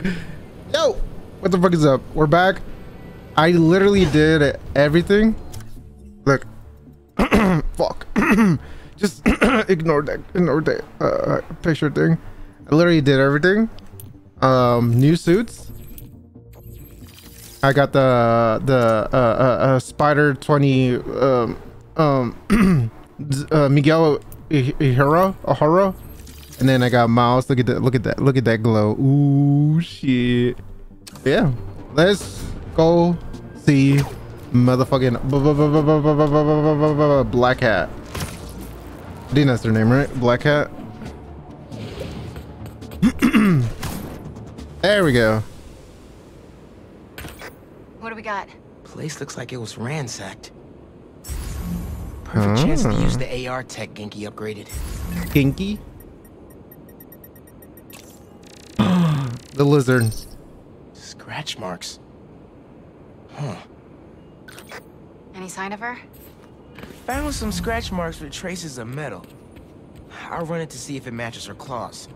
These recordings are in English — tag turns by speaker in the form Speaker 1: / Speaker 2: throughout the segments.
Speaker 1: Yo, what the fuck is up? We're back. I literally did everything. Look, fuck. Just ignore that. Ignore that uh, picture thing. I literally did everything. Um, new suits. I got the the uh, uh, uh Spider twenty um um uh, Miguel Ihara Ahara, and then I got Miles. Look at that! Look at that! Look at that glow! Ooh shit! Yeah, let's go see motherfucking Black Hat. I think that's their name, right? Black Hat. there we go.
Speaker 2: What do we got?
Speaker 3: Place looks like it was ransacked. Perfect oh. chance to use the AR tech Ganke upgraded.
Speaker 1: Ganke? The lizard.
Speaker 3: Scratch marks. Huh.
Speaker 2: Any sign of her?
Speaker 3: Found some scratch marks with traces of metal. I'll run it to see if it matches her claws.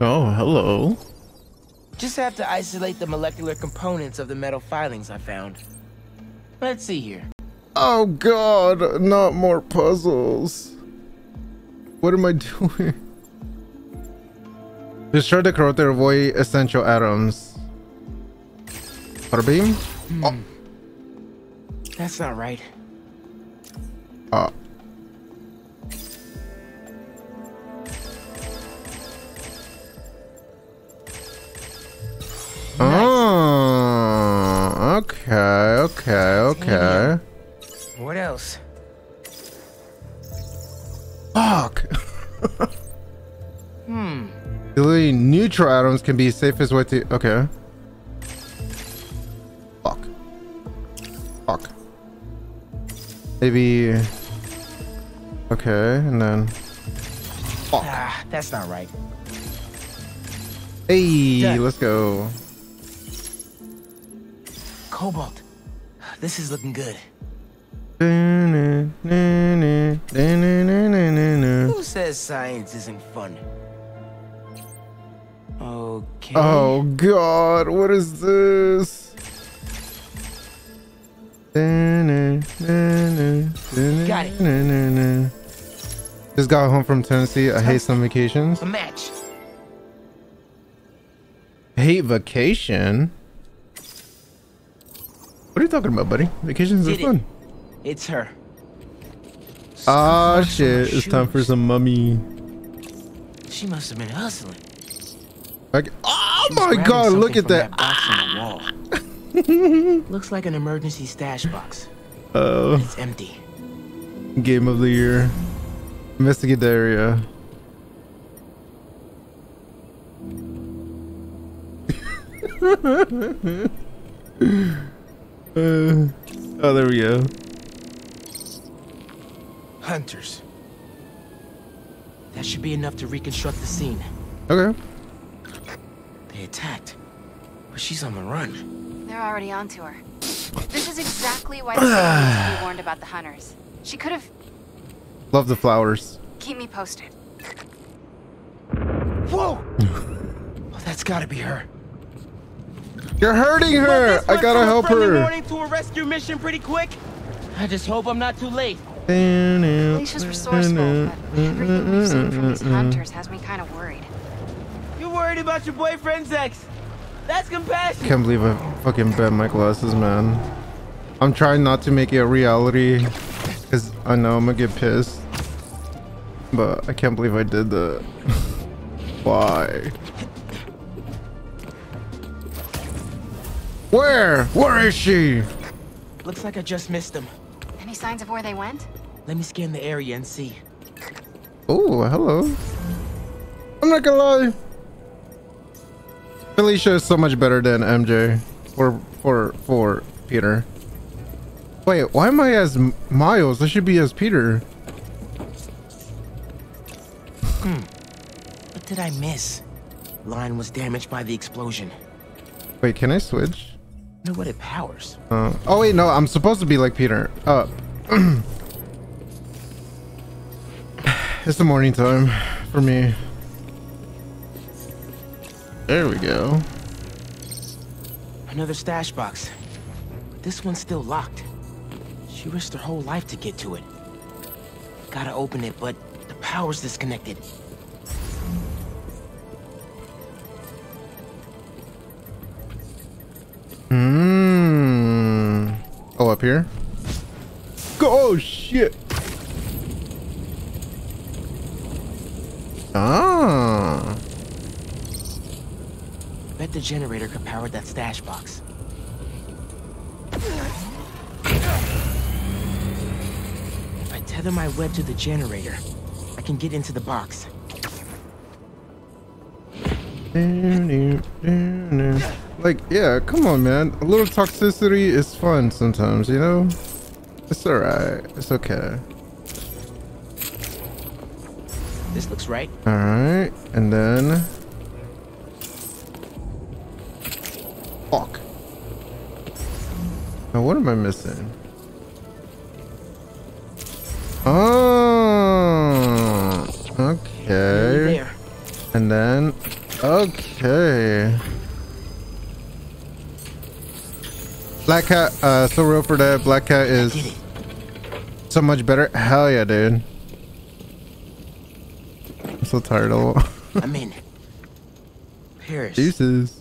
Speaker 1: Oh, hello.
Speaker 3: Just have to isolate the molecular components of the metal filings I found. Let's see here.
Speaker 1: Oh god, not more puzzles. What am I doing? Destroy the to avoid essential atoms. Water beam?
Speaker 3: Hmm. Oh. That's not right.
Speaker 1: Uh. Oh, okay, okay, okay.
Speaker 3: What else?
Speaker 1: Fuck. neutral atoms can be safest way to. Okay. Fuck. Fuck. Maybe. Okay, and then.
Speaker 3: Fuck. Ah, that's not right.
Speaker 1: Hey, Done. let's go.
Speaker 3: Cobalt. This is looking good.
Speaker 1: Who
Speaker 3: says science isn't fun? Okay.
Speaker 1: Oh god, what is this?
Speaker 3: Got it.
Speaker 1: Just got home from Tennessee. I hate some vacations.
Speaker 3: A match.
Speaker 1: Hate vacation? What are you talking about, buddy? Vacations
Speaker 3: Did
Speaker 1: are fun.
Speaker 3: It. It's her.
Speaker 1: Ah, oh, shit. It's time for some mummy.
Speaker 3: She must have been hustling.
Speaker 1: Okay. Oh my god, look at that. that
Speaker 3: Looks like an emergency stash box.
Speaker 1: Oh.
Speaker 3: It's empty.
Speaker 1: Game of the year. Investigate the area. uh, oh, there we go.
Speaker 3: Hunters. That should be enough to reconstruct the scene.
Speaker 1: Okay.
Speaker 3: They attacked, but she's on the run.
Speaker 2: They're already onto her. This is exactly why the needs to be warned about the hunters. She could have.
Speaker 1: Love the flowers.
Speaker 2: Keep me posted.
Speaker 3: Whoa! well, that's gotta be her.
Speaker 1: You're hurting her. I gotta help her.
Speaker 3: Morning to a rescue mission pretty quick. I just hope I'm not too late.
Speaker 2: Felicia's resourceful, but everything we've seen from these hunters has me kind of worried.
Speaker 3: You're worried about your boyfriend's ex. That's compassion.
Speaker 1: Can't believe I fucking bent my glasses, man. I'm trying not to make it a reality, cause I know I'm gonna get pissed. But I can't believe I did that. Why? Where? Where is she?
Speaker 3: Looks like I just missed them.
Speaker 2: Any signs of where they went?
Speaker 3: Let me scan the area and see.
Speaker 1: Oh, hello. I'm not gonna lie. Felicia is so much better than MJ for for for Peter. Wait, why am I as Miles? I should be as Peter.
Speaker 3: Hmm. What did I miss? Line was damaged by the explosion.
Speaker 1: Wait, can I switch?
Speaker 3: know what it powers.
Speaker 1: Uh, oh wait, no, I'm supposed to be like Peter. Uh, it's the morning time for me. There we go.
Speaker 3: Another stash box. But this one's still locked. She risked her whole life to get to it. Gotta open it, but the power's disconnected.
Speaker 1: Hmm. Oh, up here? Go! Oh, shit! Ah.
Speaker 3: Bet the generator could power that stash box. If I tether my web to the generator, I can get into the box.
Speaker 1: Like, yeah, come on, man. A little toxicity is fun sometimes, you know? It's alright. It's okay.
Speaker 3: This looks right.
Speaker 1: Alright, and then... Fuck. Now, what am I missing? Oh, okay. And then, okay. Black Cat, uh, so real for that. Black Cat is so much better. Hell yeah, dude. I'm so tired of it.
Speaker 3: I'm in. Paris.
Speaker 1: Jesus.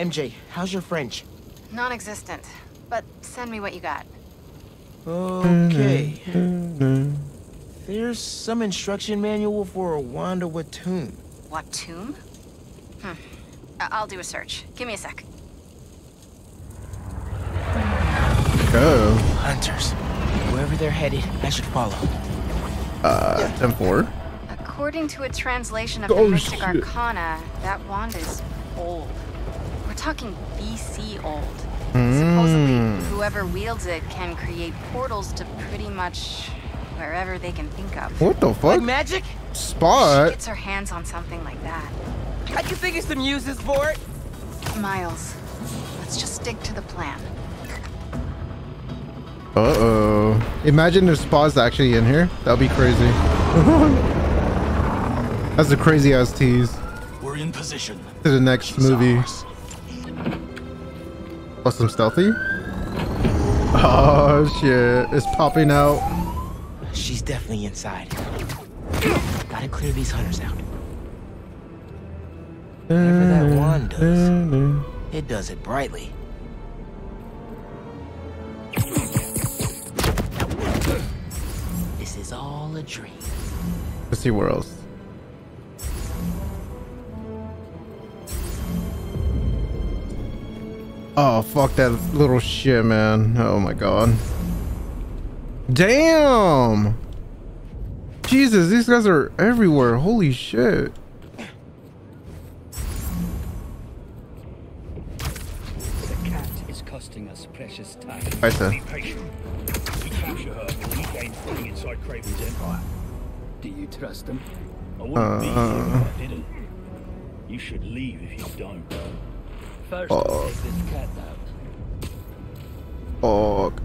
Speaker 3: MJ, how's your French?
Speaker 2: Non existent. But send me what you got.
Speaker 3: Okay. There's some instruction manual for a Wand of Watoomb.
Speaker 2: What tomb? Hmm. I- I'll do a search. Give me a sec.
Speaker 1: Go.
Speaker 3: Hunters. Wherever they're headed, I should follow.
Speaker 1: Uh, 10 4.
Speaker 2: According to a translation of
Speaker 1: Oh,
Speaker 2: the Mystic
Speaker 1: shit.
Speaker 2: Arcana, that wand is old. We're talking BC old.
Speaker 1: Hmm.
Speaker 2: Supposedly, whoever wields it can create portals to pretty much wherever they can think of.
Speaker 1: What the
Speaker 3: Like
Speaker 1: fuck?
Speaker 3: magic?
Speaker 2: She
Speaker 1: Spot?
Speaker 2: gets her hands on something like that.
Speaker 3: I can think of some uses for it.
Speaker 2: Miles, let's just stick to the plan.
Speaker 1: Uh oh. Imagine if Spa's actually in here. That'd be crazy. That's a crazy ass tease
Speaker 4: We're in position.
Speaker 1: to the next
Speaker 4: She's
Speaker 1: movie.
Speaker 4: ours.
Speaker 1: Oh, some stealthy? Oh shit. It's popping out.
Speaker 3: She's definitely inside. Gotta clear these hunters out. Whatever that wand does, it does it brightly. This is all a dream.
Speaker 1: Let's see where else. Oh, fuck that little shit, man. Oh my god. Damn! Jesus, these guys are everywhere. Holy shit.
Speaker 5: The cat is costing us precious time.
Speaker 1: Right there.
Speaker 4: Be patient. We capture her, we'll regain footing inside Kraven's empire.
Speaker 5: Do you trust them?
Speaker 4: I wouldn't be here
Speaker 1: Uh.
Speaker 4: if I didn't. You should leave if you don't.
Speaker 5: First,
Speaker 1: Oh.
Speaker 5: take this cat.
Speaker 1: Fuck.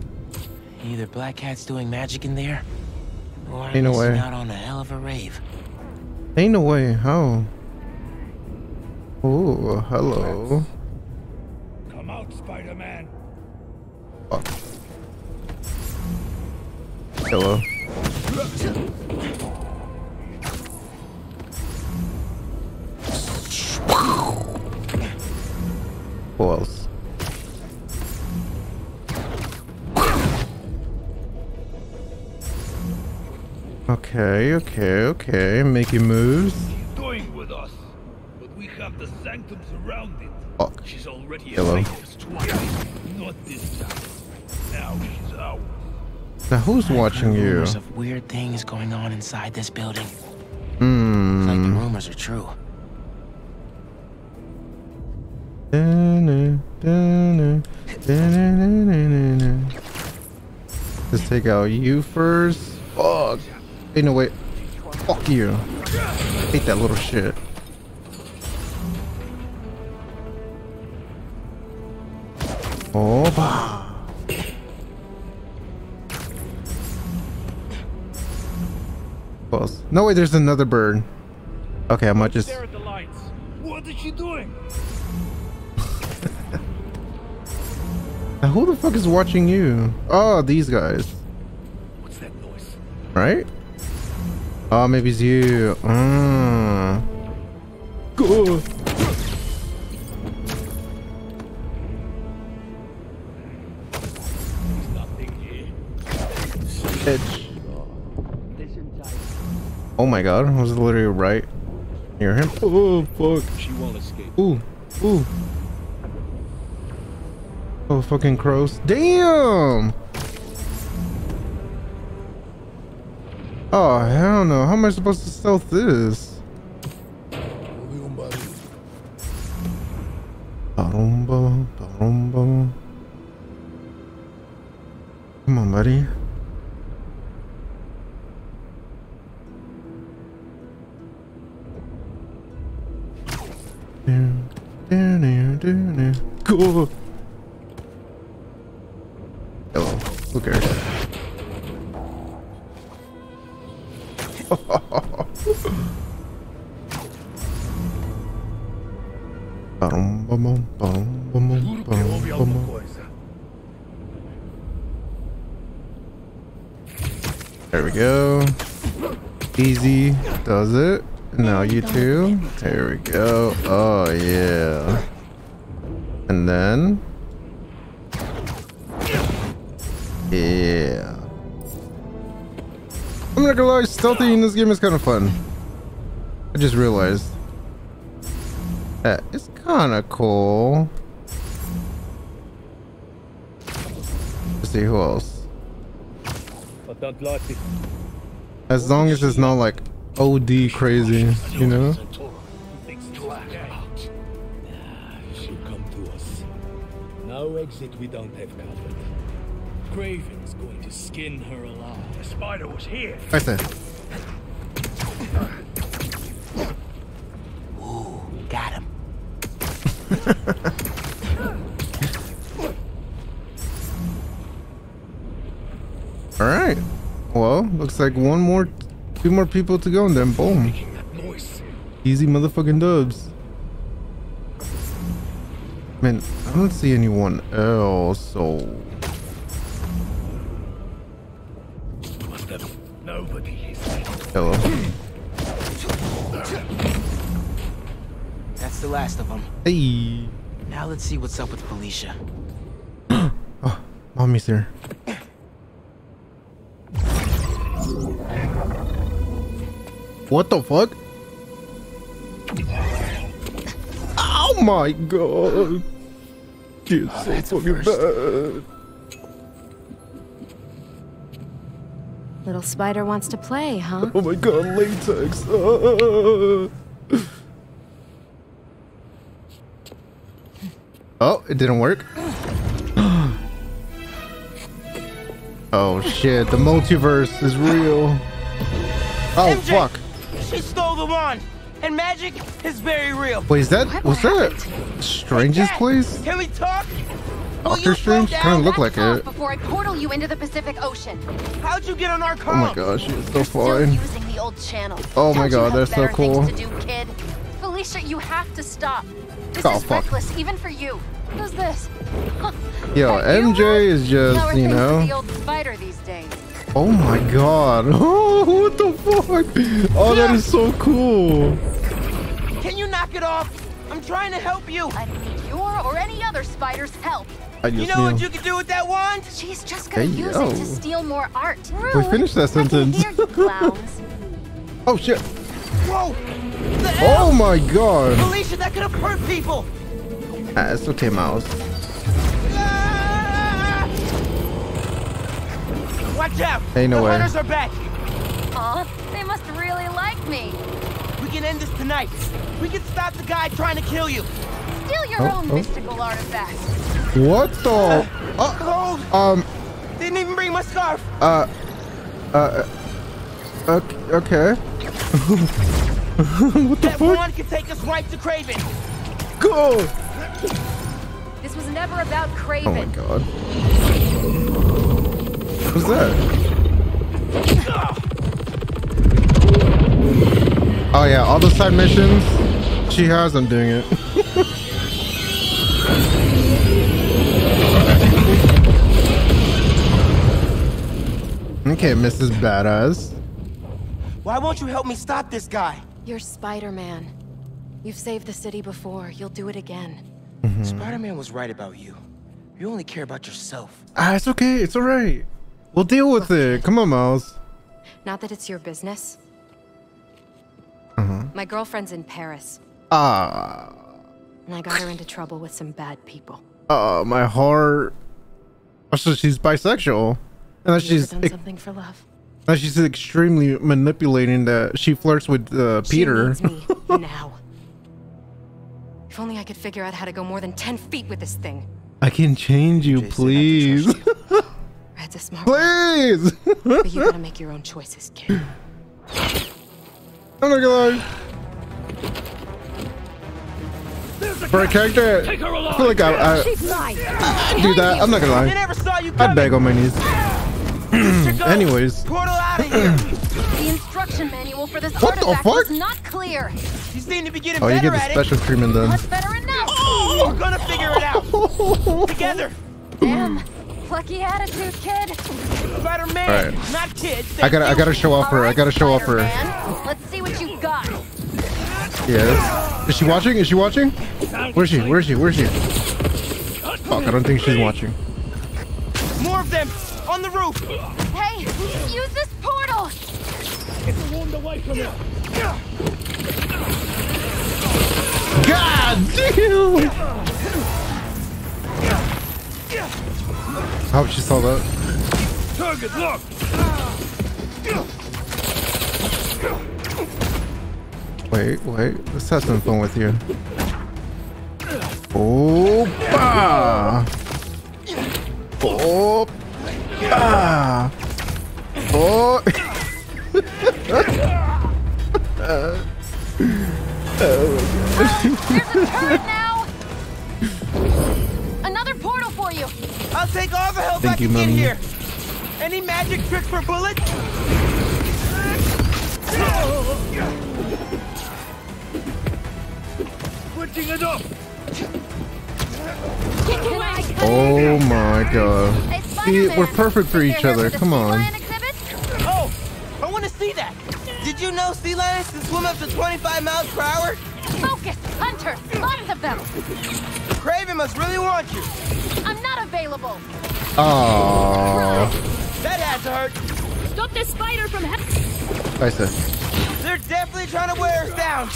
Speaker 3: Either Black Cat's doing magic in there, or I'm
Speaker 1: Ain't no way.
Speaker 3: out on a hell of a rave.
Speaker 1: Ain't no way. How? Oh, hello.
Speaker 4: Come out, Spider-Man.
Speaker 1: Fuck. Hello. Who else? Okay, okay, okay. Making moves.
Speaker 4: Going with us. But we have the sanctum surrounded.
Speaker 1: Fuck.
Speaker 4: She's already
Speaker 1: Hello.
Speaker 4: twice. Not this time. Now she's ours.
Speaker 1: Now who's
Speaker 3: I've
Speaker 1: watching
Speaker 3: heard
Speaker 1: you?
Speaker 3: Rumors of weird things going on inside this building. It's like the
Speaker 1: Hmm.
Speaker 3: rumors are true.
Speaker 1: Let's take out you first. Fuck. Ain't no way. Fuck you. Hate that little shit. Bah. Close. No way, there's another bird. Okay, I might just. Who the fuck is watching you? Oh, these guys,
Speaker 4: What's that noise?
Speaker 1: right? Oh, maybe it's you. Ah. Go. Bitch. Oh my god, I was literally right near him. Oh fuck.
Speaker 4: She won't escape.
Speaker 1: Ooh, ooh. Fucking crows. Damn! Oh hell no. How am I supposed to stealth this? Easy does it. Now you too. There we go. Oh yeah. And then. Yeah. I'm not gonna lie, stealthy in this game is kind of fun. I just realized. That is kind of cool. Let's see who else.
Speaker 4: I don't like it.
Speaker 1: As long as it's not like OD crazy, you know?
Speaker 4: Things black out. She'll come to us. No exit we don't have covered. Kraven's going to skin her alive. The spider was here.
Speaker 1: I said.
Speaker 3: Ooh, got him.
Speaker 1: looks like one more, two more people to go, and then boom,
Speaker 4: Making that noise.
Speaker 1: easy motherfucking dubs. Man, I don't see anyone else, so
Speaker 4: Must have nobody is.
Speaker 1: hello.
Speaker 3: That's the last of them.
Speaker 1: Hey,
Speaker 3: Now let's see what's up with Felicia.
Speaker 1: Oh, mommy's here. What the fuck? Oh my god! It's so fucking bad.
Speaker 2: Little spider wants to play, huh?
Speaker 1: Oh my god, latex. Ah. Oh, it didn't work. oh shit, the multiverse is real. Oh
Speaker 3: MJ!
Speaker 1: fuck.
Speaker 3: She stole the wand, and magic is very real.
Speaker 1: Wait, is that
Speaker 2: What
Speaker 1: was that
Speaker 2: happened?
Speaker 1: Strangest
Speaker 3: Dad,
Speaker 1: place?
Speaker 3: Can we talk?
Speaker 1: Doctor
Speaker 3: you
Speaker 1: Strange? Kinda look like
Speaker 2: Off
Speaker 1: it.
Speaker 2: before I portal you into the Pacific Ocean.
Speaker 3: How'd you get on our
Speaker 1: Oh my gosh, she's so
Speaker 2: Still
Speaker 1: fine.
Speaker 2: using the old channel.
Speaker 1: Oh my
Speaker 2: Don't you
Speaker 1: God,
Speaker 2: have
Speaker 1: that's so
Speaker 2: better
Speaker 1: cool.
Speaker 2: Things to do, kid. Felicia, you have to stop. This
Speaker 1: Oh,
Speaker 2: is
Speaker 1: fuck.
Speaker 2: reckless, even for you. Who's this?
Speaker 1: Yo, MJ is just, you know.
Speaker 2: the old spider these days?
Speaker 1: Oh my god. Oh, what the fuck? Oh, that is so cool.
Speaker 3: Can you knock it off? I'm trying to help you.
Speaker 2: I don't need your or any other spider's help.
Speaker 1: I just
Speaker 3: You know what you can do with that wand?
Speaker 2: She's just gonna
Speaker 1: Hey,
Speaker 2: use
Speaker 1: yo.
Speaker 2: it to steal more art.
Speaker 1: We finished that sentence.
Speaker 2: hear you.
Speaker 1: Oh shit.
Speaker 3: Whoa! The hell?
Speaker 1: Oh my god.
Speaker 3: Felicia, that could have hurt people.
Speaker 1: Ah, it's okay, Mouse.
Speaker 3: Watch out!
Speaker 1: Ain't no
Speaker 3: the
Speaker 1: way.
Speaker 3: hunters are back.
Speaker 2: Aw, they must really like me.
Speaker 3: We can end this tonight. We can stop the guy trying to kill you.
Speaker 2: Steal your
Speaker 1: Oh,
Speaker 2: own
Speaker 1: oh.
Speaker 2: mystical artifact.
Speaker 1: What the? Uh,
Speaker 3: Oh,
Speaker 1: um,
Speaker 3: didn't even bring my scarf.
Speaker 1: uh, uh, okay. okay. what the
Speaker 3: That
Speaker 1: fuck?
Speaker 3: wand can take us right to Kraven.
Speaker 1: Go!
Speaker 2: This was never about Kraven.
Speaker 1: Oh my god. What's that? Oh yeah, all the side missions. She has. I'm doing it. okay, Mrs. Badass.
Speaker 3: Why won't you help me stop this guy?
Speaker 6: You're Spider-Man. You've saved the city before. You'll do it again.
Speaker 3: Spider-Man was right about you. You only care about yourself.
Speaker 1: Ah, it's okay. It's all right. We'll deal with it. Come on, Miles.
Speaker 6: Not that it's your business.
Speaker 1: Uh-huh.
Speaker 6: My girlfriend's in Paris,
Speaker 1: Ah,
Speaker 6: and I got her into trouble with some bad people.
Speaker 1: uh, my heart. Also, she's bisexual. And that she's
Speaker 6: done something for love?
Speaker 1: that she's extremely manipulating. That she flirts with uh, Peter.
Speaker 6: She needs me now. If only I could figure out how to go more than ten feet with this thing.
Speaker 1: I can change you,
Speaker 3: Jason,
Speaker 1: please.
Speaker 3: trust
Speaker 6: Red's a smart
Speaker 1: please.
Speaker 6: but you gotta make your own choices, kid.
Speaker 1: Oh I'm not gonna lie. For a character,
Speaker 4: Take her
Speaker 1: I feel like I, I do that. I'm not gonna lie.
Speaker 3: never saw you coming.
Speaker 1: I'd beg on my knees. Anyways,
Speaker 3: Portal out of here.
Speaker 2: The instruction manual for this
Speaker 1: What the
Speaker 2: artifact
Speaker 1: fuck?
Speaker 2: not clear.
Speaker 3: You seem to be getting
Speaker 1: oh, you get the special treatment then.
Speaker 2: Much better enough.
Speaker 3: it. We're gonna figure it out together.
Speaker 2: Damn. Plucky attitude, kid.
Speaker 3: Spider-Man,
Speaker 1: Alright.
Speaker 3: not kid.
Speaker 1: I gotta, I gotta show off her. I gotta show off her.
Speaker 2: Let's see what you got.
Speaker 1: Yes. Is she watching? Is she watching? Where's she? Where's she? Where's she? Fuck, I don't think she's watching.
Speaker 3: More of them on the roof.
Speaker 2: Hey, use this portal.
Speaker 4: It's the wound away from her.
Speaker 1: God damn! I hope she saw that.
Speaker 4: Target locked.
Speaker 1: Wait, wait. Let's have some fun with you. Oh, bah! Oh, bah! Oh!
Speaker 2: Turret now. Another you.
Speaker 3: I'll take all the help
Speaker 1: Thank
Speaker 3: I
Speaker 1: you,
Speaker 3: can get here. Any magic tricks for bullets?
Speaker 4: Switching it up.
Speaker 2: Can I cut
Speaker 1: Oh my god. See, we're perfect for each other. Come on.
Speaker 3: Oh, I want to see that. Did you know sea lions can swim up to 25 miles per hour?
Speaker 2: Focus, Hunter, lots of them.
Speaker 3: Kraven must really want you.
Speaker 2: I'm not available.
Speaker 1: Oh.
Speaker 3: That had to hurt.
Speaker 2: Stop this spider from
Speaker 1: I said.
Speaker 3: They're definitely trying to wear us down.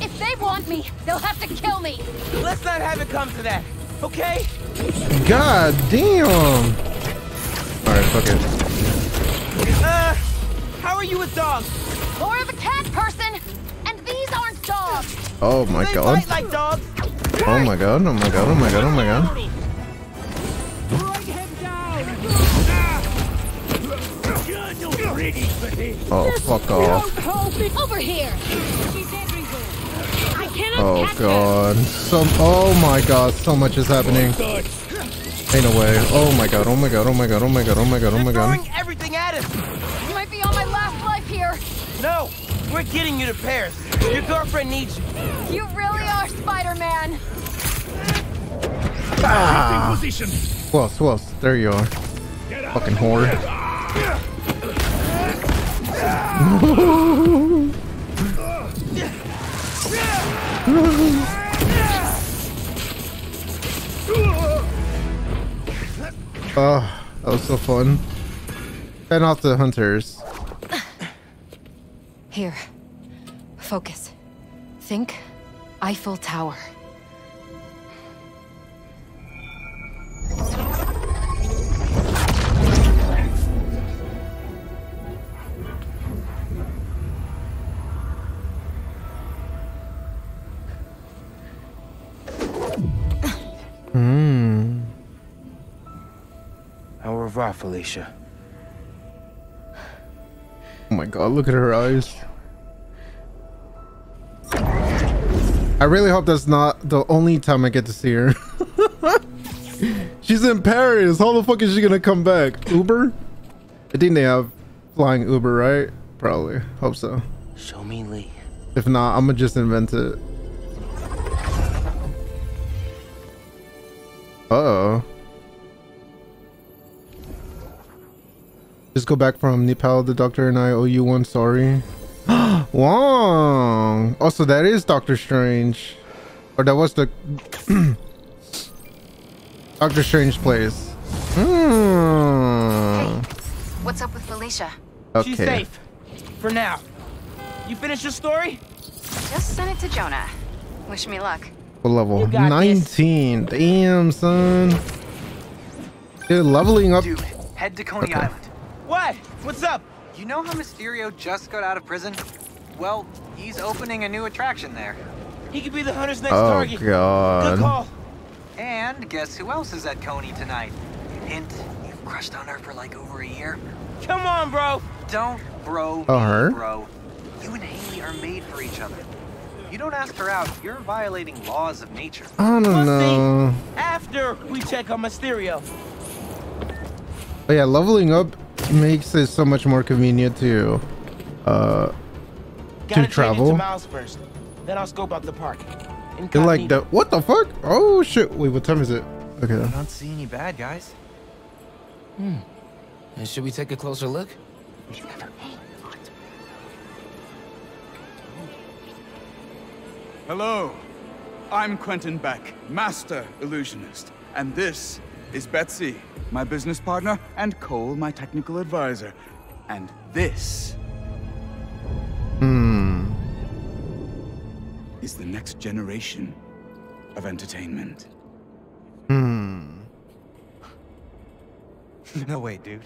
Speaker 2: If they want me, they'll have to kill me.
Speaker 3: Let's not have it come to that, okay?
Speaker 1: God damn. Alright, fuck it.
Speaker 3: Uh, how are you with dogs?
Speaker 2: More of a cat person, and these aren't dogs.
Speaker 1: Oh my
Speaker 3: they
Speaker 1: god.
Speaker 3: fight like dogs.
Speaker 1: Oh my god. Oh my god. Oh my god. Oh my god. Oh, fuck off.
Speaker 2: Over here. I cannot
Speaker 1: Oh god. So oh my god, so much is happening. Ain't no way. Oh my god, oh my god, oh my god, oh my god, oh my god, oh my god.
Speaker 3: Throwing everything at us.
Speaker 2: You might be on my last life here.
Speaker 3: No, we're getting you to Paris. Your girlfriend needs you.
Speaker 2: You really are Spider-Man.
Speaker 1: Ah.
Speaker 4: Position.
Speaker 1: Who else? There you are.
Speaker 4: Get.
Speaker 1: Fucking whore. Oh, that was so fun. And off the hunters.
Speaker 6: Here. Focus. Think Eiffel Tower.
Speaker 3: Felicia.
Speaker 1: Oh my god, look at her eyes. I really hope that's not the only time I get to see her. She's in Paris. How the fuck is she gonna come back? Uber? I think they have flying Uber, right? Probably. Hope so.
Speaker 3: Show me Lee.
Speaker 1: If not, I'm gonna just invent it. Uh oh. Just go back from Nepal. The doctor and I owe you one. Sorry. Wong. Also, that is Doctor Strange, or that was the Doctor Strange place. Hmm.
Speaker 2: What's up with Felicia?
Speaker 1: Okay.
Speaker 3: She's safe. For now. You finished your story?
Speaker 2: Just send it to Jonah. Wish me luck.
Speaker 1: What level?
Speaker 3: You got this.
Speaker 1: 19. Damn, son. Dude, leveling up.
Speaker 7: Dude, head to Coney
Speaker 1: Okay.
Speaker 7: Island.
Speaker 3: What? What's up?
Speaker 7: You know how Mysterio just got out of prison? Well, he's opening a new attraction there.
Speaker 3: He could be the hunter's next
Speaker 1: Oh,
Speaker 3: target. Good
Speaker 1: God.
Speaker 3: call.
Speaker 7: And guess who else is at Coney tonight? Hint, you've crushed on her for like over a year.
Speaker 3: Come on, bro.
Speaker 7: Don't bro
Speaker 1: Oh,
Speaker 7: me,
Speaker 1: her?
Speaker 7: bro. You and Hailey are made for each other. You don't ask her out, you're violating laws of nature.
Speaker 1: I don't
Speaker 3: We'll
Speaker 1: know.
Speaker 3: see. After we check on Mysterio.
Speaker 1: But yeah, leveling up makes it so much more convenient to uh
Speaker 3: Gotta change
Speaker 1: travel?
Speaker 3: it to Miles first. Then I'll scope out the park.
Speaker 1: feel like
Speaker 3: Incognito.
Speaker 1: the what the fuck? Oh shit. Wait, what time is it? Okay.
Speaker 7: I don't see any bad guys.
Speaker 3: And should we take a closer look?
Speaker 8: Hello, I'm Quentin Beck, Master Illusionist, and this is Betsy, my business partner, and Cole, my technical advisor. And this
Speaker 1: Hmm.
Speaker 8: is the next generation of entertainment.
Speaker 1: Hmm.
Speaker 7: no way, dude.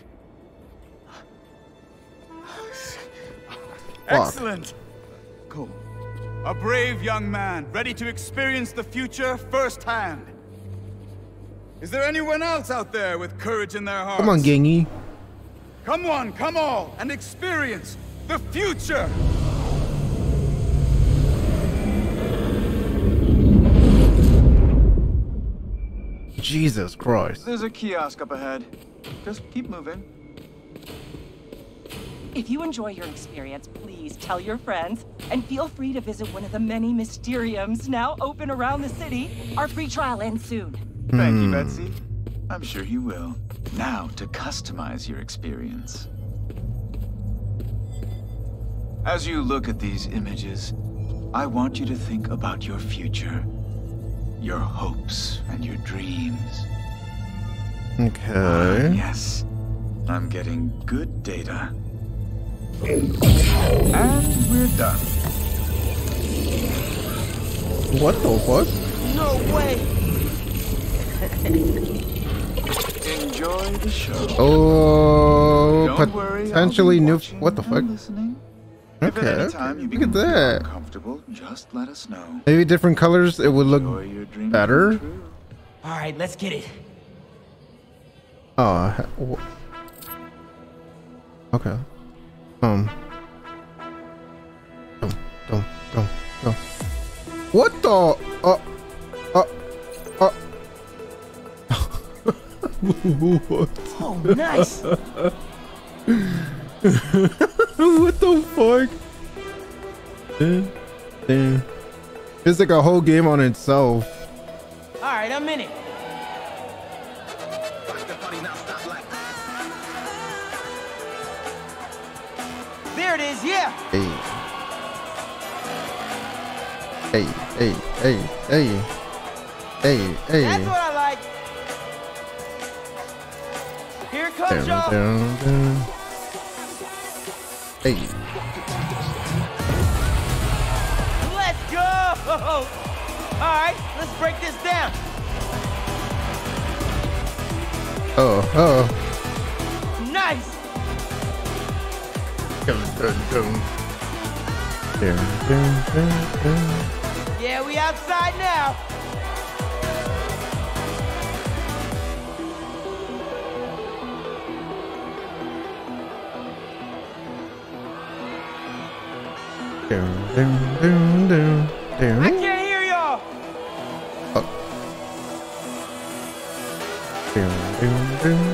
Speaker 8: Excellent! Cole, a brave young man, ready to experience the future firsthand. Is there anyone else out there with courage in their hearts?
Speaker 1: Come on, gangy.
Speaker 8: Come on, come all, and experience the future!
Speaker 1: Jesus Christ.
Speaker 8: There's a kiosk up ahead. Just keep moving.
Speaker 9: If you enjoy your experience, please tell your friends and feel free to visit one of the many Mysteriums now open around the city. Our free trial ends soon.
Speaker 8: Thank you,
Speaker 1: Hmm.
Speaker 8: Betsy. I'm sure he will. Now to customize your experience. As you look at these images, I want you to think about your future, your hopes and your dreams.
Speaker 1: Okay.
Speaker 8: Yes, I'm getting good data. And we're done.
Speaker 1: What the fuck?
Speaker 3: No way.
Speaker 8: Enjoy the show.
Speaker 1: Oh,
Speaker 8: Don't worry,
Speaker 1: potentially
Speaker 8: be
Speaker 1: new.
Speaker 8: watching
Speaker 1: What the fuck?
Speaker 8: listening.
Speaker 1: Okay, okay.
Speaker 8: time
Speaker 1: Look at
Speaker 8: to feel
Speaker 1: that.
Speaker 8: Comfortable, just let us know.
Speaker 1: Maybe different colors. It would look
Speaker 8: Enjoy your dream
Speaker 1: better.
Speaker 3: All right, let's get it.
Speaker 1: Oh. Okay. Um. Don't, don't, don't, don't. What the? Uh. Uh. Uh. What?
Speaker 3: Oh, nice.
Speaker 1: what the fuck? Damn. Damn. It's like a whole game on itself.
Speaker 3: All right, I'm in it. There it is, yeah.
Speaker 1: Hey. Hey, hey, hey, hey. Hey, hey.
Speaker 3: That's what I like. Here comes, y'all.
Speaker 1: dun, dun. Hey.
Speaker 3: Let's go. All right, let's break this down.
Speaker 1: Oh, oh.
Speaker 3: Nice.
Speaker 1: Dun, dun, dun. Dun, dun, dun, dun.
Speaker 3: Yeah, we outside now. I can't hear y'all.
Speaker 1: Dun,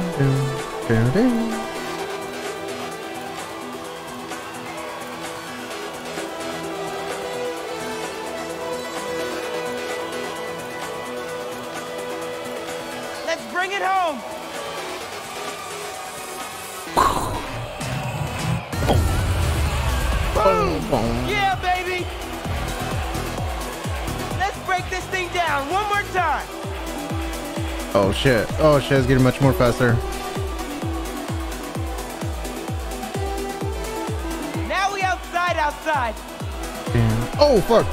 Speaker 1: Oh shit. It's getting much more faster.
Speaker 3: Now we outside, outside.
Speaker 1: Damn. Oh fuck.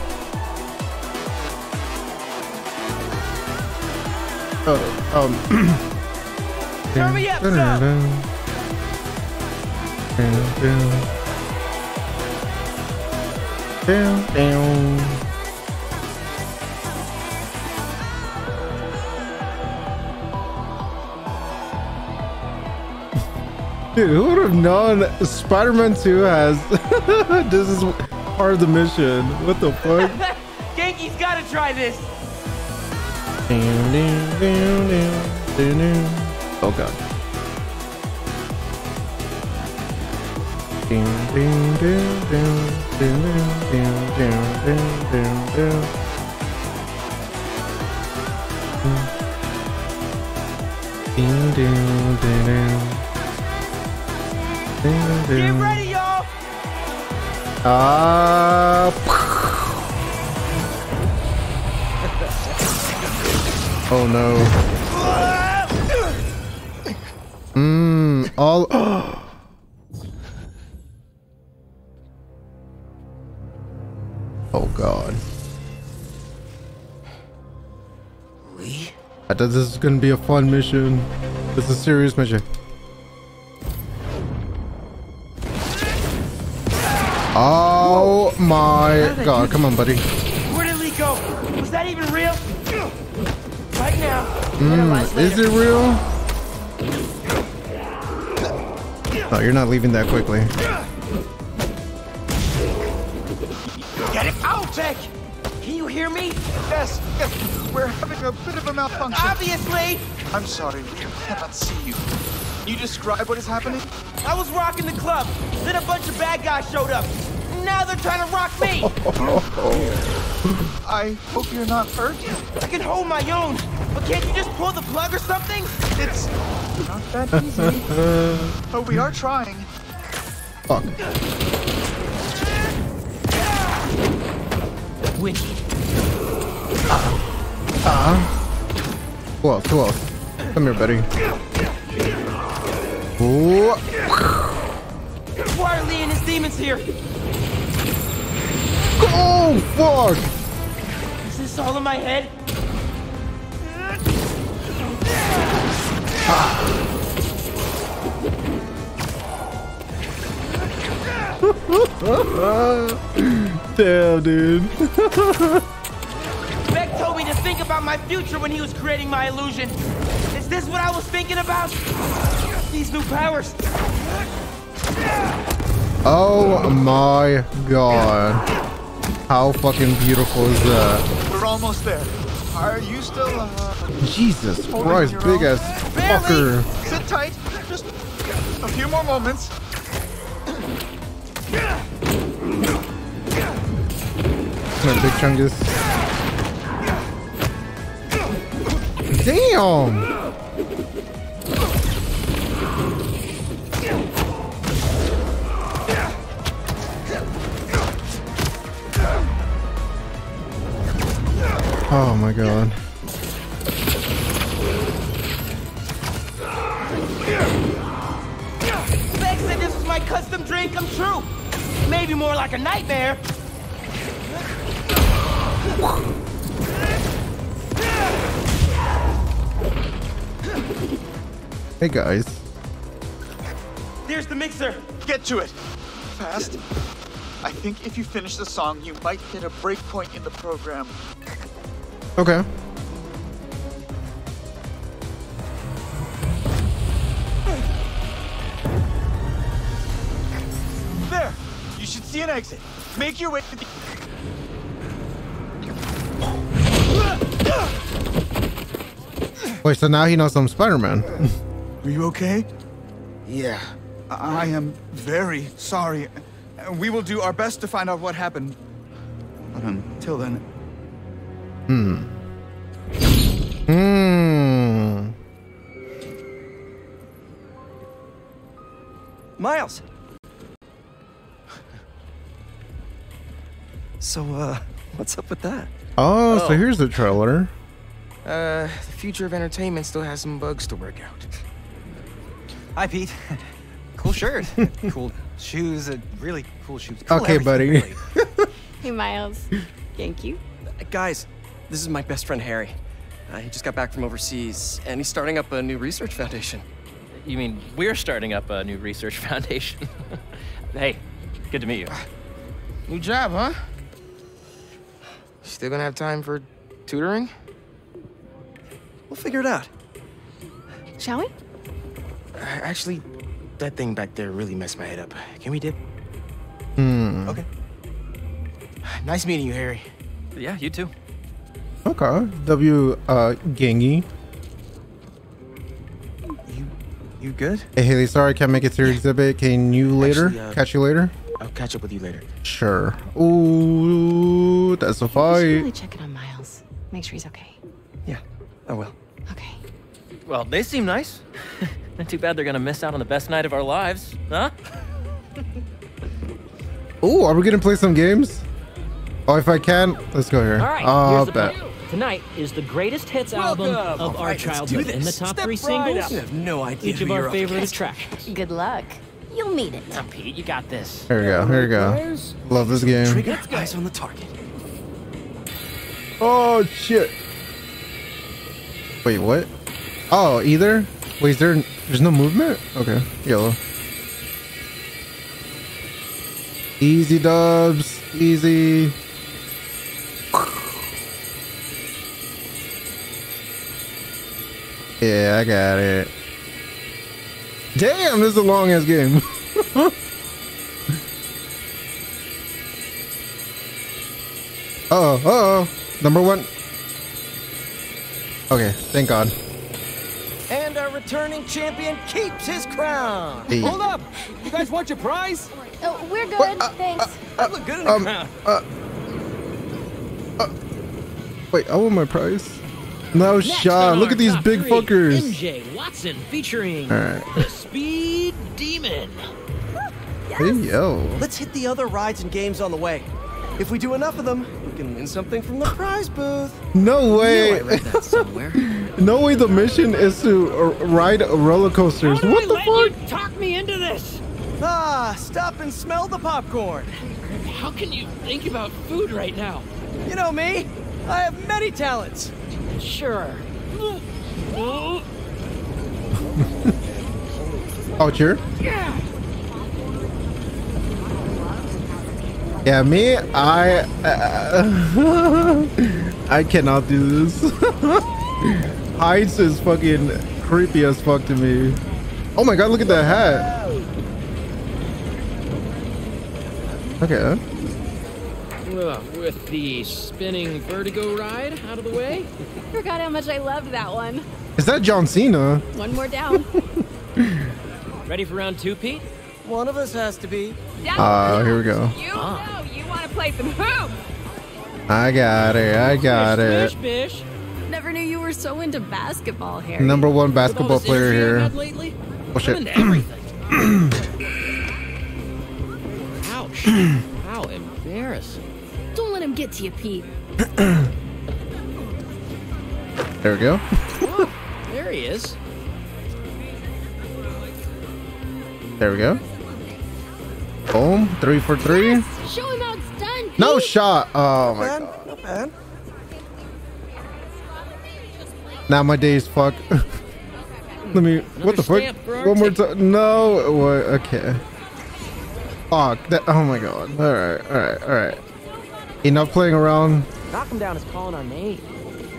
Speaker 1: Oh, um.
Speaker 3: Turn me up, son.
Speaker 1: dun, dun. Down, down. Dude, who would have known Spider-Man 2 has this is part of the mission? What the fuck?
Speaker 3: Ganke's gotta try this.
Speaker 1: Oh god. Down, down, down, down,
Speaker 3: Get ready, y'all.
Speaker 1: Ah. oh no. Mmm. All. oh god.
Speaker 3: Li?
Speaker 1: I thought this is gonna be a fun mission. This is a serious mission. Oh my god, come on, buddy.
Speaker 3: Where did Li go? Was that even real? Right now.
Speaker 1: Mm, is it real? Oh, you're not leaving that quickly.
Speaker 3: Get it out, Tech! Can you hear me?
Speaker 10: Yes, yes, we're having a bit of a malfunction.
Speaker 3: Obviously!
Speaker 10: I'm sorry, we cannot see you. Can you describe what is happening?
Speaker 3: I was rocking the club, then a bunch of bad guys showed up. Now they're trying to rock me!
Speaker 10: I hope you're not hurt.
Speaker 3: I can hold my own, but can't you just pull the plug or something?
Speaker 10: It's not that easy. but we are trying.
Speaker 1: Fuck.
Speaker 3: Wicked. Uh-huh.
Speaker 1: Who else? Who else? Come here, buddy. Ooh.
Speaker 3: Why are Li and his demons here?
Speaker 1: Oh, fuck!
Speaker 3: Is this all in my head?
Speaker 1: Damn, dude.
Speaker 3: Beck told me to think about my future when he was creating my illusion. Is this what I was thinking about? These new powers.
Speaker 1: Oh my god. How fucking beautiful is that?
Speaker 10: We're almost there. Are you still, uh,
Speaker 1: Jesus Christ, big
Speaker 10: own.
Speaker 1: ass fucker.
Speaker 10: sit tight? Just a few more moments.
Speaker 1: Come on, Big Chungus. Damn! Oh my god.
Speaker 3: Beck said this was my custom dream come true. Maybe more like a nightmare.
Speaker 1: Hey guys.
Speaker 3: There's the mixer.
Speaker 10: Get to it. Fast. I think if you finish the song, you might hit a breakpoint in the program.
Speaker 1: Okay.
Speaker 10: There! You should see an exit. Make your way to the...
Speaker 1: Wait, so now he knows I'm Spider-Man.
Speaker 8: Are you okay?
Speaker 3: Yeah.
Speaker 8: I I am very sorry. We will do our best to find out what happened. But until then,
Speaker 1: Hmm. Hmm.
Speaker 11: Miles. So, uh, what's up with that?
Speaker 1: Oh,
Speaker 3: oh, so
Speaker 1: here's the trailer.
Speaker 3: Uh, the future of entertainment still has some bugs to work out.
Speaker 7: Hi, Pete. Cool shirt. cool shoes. Uh, really cool shoes. Cool
Speaker 1: okay, buddy.
Speaker 7: Really.
Speaker 12: hey, Miles. Thank you.
Speaker 11: Uh, guys, this is my best friend Harry. Uh, he just got back from overseas, and he's starting up a new research foundation.
Speaker 13: You mean we're starting up a new research foundation? hey, good to meet you.
Speaker 3: New job, huh? Still gonna have time for tutoring?
Speaker 11: We'll figure it out.
Speaker 12: Shall we?
Speaker 3: Uh, Actually, that thing back there really messed my head up. Can we dip?
Speaker 1: Hmm.
Speaker 11: Okay.
Speaker 3: Nice meeting you, Harry.
Speaker 13: Yeah, you too.
Speaker 1: Okay. W. Uh, Ganke.
Speaker 11: You you good?
Speaker 1: Hey Hailey, sorry I can't make it to your exhibit. Can you later?
Speaker 3: Actually, uh,
Speaker 1: Catch you later.
Speaker 3: I'll catch up with you later.
Speaker 1: Sure. Ooh, that's a
Speaker 12: You should really check in on Miles. Make sure he's okay.
Speaker 11: Yeah, I will.
Speaker 12: Okay.
Speaker 13: Well, they seem nice. Not too bad they're gonna miss out on the best night of our lives, huh?
Speaker 1: Ooh, are we gonna play some games? Oh, if I can, let's go here.
Speaker 14: All right, here's the
Speaker 1: bet.
Speaker 14: Plan. Tonight is the greatest hits album of
Speaker 11: All
Speaker 14: our
Speaker 11: right,
Speaker 14: childhood. In the top
Speaker 11: Step
Speaker 14: three
Speaker 11: right
Speaker 14: singles,
Speaker 11: up. You have no idea
Speaker 14: each of our favorite
Speaker 11: against.
Speaker 14: attractions.
Speaker 2: Good luck. You'll meet it.
Speaker 13: Now, Pete, you got this.
Speaker 1: Here we go. Here we go. Love this game.
Speaker 11: Trigger, eyes on the target.
Speaker 1: Oh shit. Wait, what? Oh, either. Wait, is there? There's no movement. Okay, yellow. Easy dubs. Easy. Yeah, I got it. Damn, this is a long ass game. Uh oh, uh oh. Number one. Okay, thank God.
Speaker 11: And our returning champion keeps his crown.
Speaker 1: Hey.
Speaker 11: Hold up! You guys want your prize?
Speaker 2: Oh, we're good. Thanks.
Speaker 11: I look good in the
Speaker 1: Um,
Speaker 11: crown.
Speaker 1: uh, uh, wait, I want my prize. No
Speaker 14: Next
Speaker 1: shot. Look at these big
Speaker 14: three,
Speaker 1: fuckers.
Speaker 14: MJ Watson featuring
Speaker 1: All right.
Speaker 14: the Speed Demon.
Speaker 1: Hey yo.
Speaker 11: Let's hit the other rides and games on the way. If we do enough of them, we can win something from the prize booth.
Speaker 1: No way.
Speaker 11: I read that somewhere.
Speaker 1: no way. The mission is to uh, ride roller coasters. What
Speaker 14: I
Speaker 1: the fuck?
Speaker 14: talk me into this?
Speaker 11: Ah, stop and smell the popcorn.
Speaker 14: How can you think about food right now?
Speaker 11: You know me. I have many talents.
Speaker 14: Sure.
Speaker 1: Oh, cheer. Yeah, me, I, uh, I cannot do this. Heights is fucking creepy as fuck to me. Oh my god, look at that hat. Okay.
Speaker 14: Ugh, with the spinning vertigo ride out of the way.
Speaker 12: Forgot how much I loved that one.
Speaker 1: Is that John Cena?
Speaker 12: One more down.
Speaker 14: Ready for round two, Pete?
Speaker 11: One of us has to be.
Speaker 1: Ah, here we go.
Speaker 12: You know you want to play some hoops.
Speaker 1: I got it. I got
Speaker 14: Bish,
Speaker 1: it.
Speaker 14: bish.
Speaker 12: Never knew you were so into basketball, Harry.
Speaker 1: Number one basketball player here.
Speaker 14: had lately,
Speaker 1: Oh shit.
Speaker 14: Ouch. How embarrassing.
Speaker 12: Don't let him get to you, Pete.
Speaker 1: There we go.
Speaker 14: Oh, there he is.
Speaker 1: There we go. Boom. Three for three.
Speaker 12: Show him how it's done. Pete.
Speaker 1: No shot. Oh my
Speaker 11: Bad,
Speaker 1: god.
Speaker 11: not bad.
Speaker 1: Now my day's fuck. Let me. what the fuck?
Speaker 14: stamp for our
Speaker 1: One more time. No. What? Okay. Fuck. That. Oh my god. All right. All right. All right. Enough playing around.
Speaker 11: Knock him down is calling our name.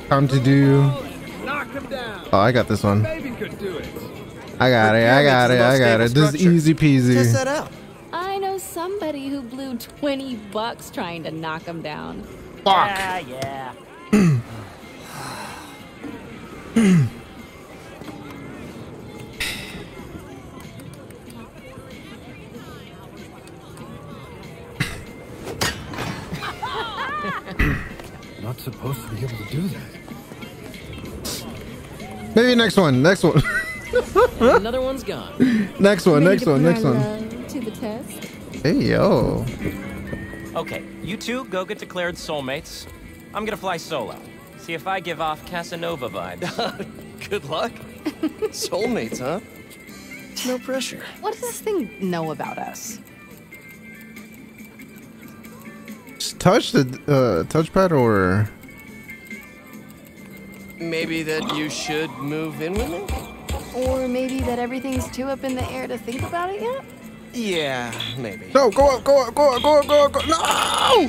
Speaker 1: Time to do.
Speaker 8: Knock him down.
Speaker 1: Oh, I got this one.
Speaker 8: Baby could do it.
Speaker 1: I got
Speaker 11: The
Speaker 1: it. I got it. I got it.
Speaker 11: stable
Speaker 1: This is
Speaker 11: structure.
Speaker 1: easy
Speaker 11: Test
Speaker 1: peasy.
Speaker 11: that out.
Speaker 12: I know somebody who blew 20 bucks trying to knock him down.
Speaker 1: Fuck.
Speaker 14: Yeah, yeah.
Speaker 4: supposed to be able to do that.
Speaker 1: Maybe next one. Next one.
Speaker 14: Another one's gone.
Speaker 1: Next one, next one, next one.
Speaker 2: love To the test.
Speaker 1: Hey, yo.
Speaker 15: Okay, you two go get declared soulmates. I'm gonna fly solo. See if I give off Casanova vibes.
Speaker 11: Good luck. Soulmates, huh? No pressure.
Speaker 16: What does this thing know about us?
Speaker 1: Just touch the uh, touchpad or.
Speaker 11: Maybe that you should move in with me?
Speaker 16: Or maybe that everything's too up in the air to think about it yet?
Speaker 11: Yeah, maybe.
Speaker 1: No, go up, go up, go up, go up, go up, go No!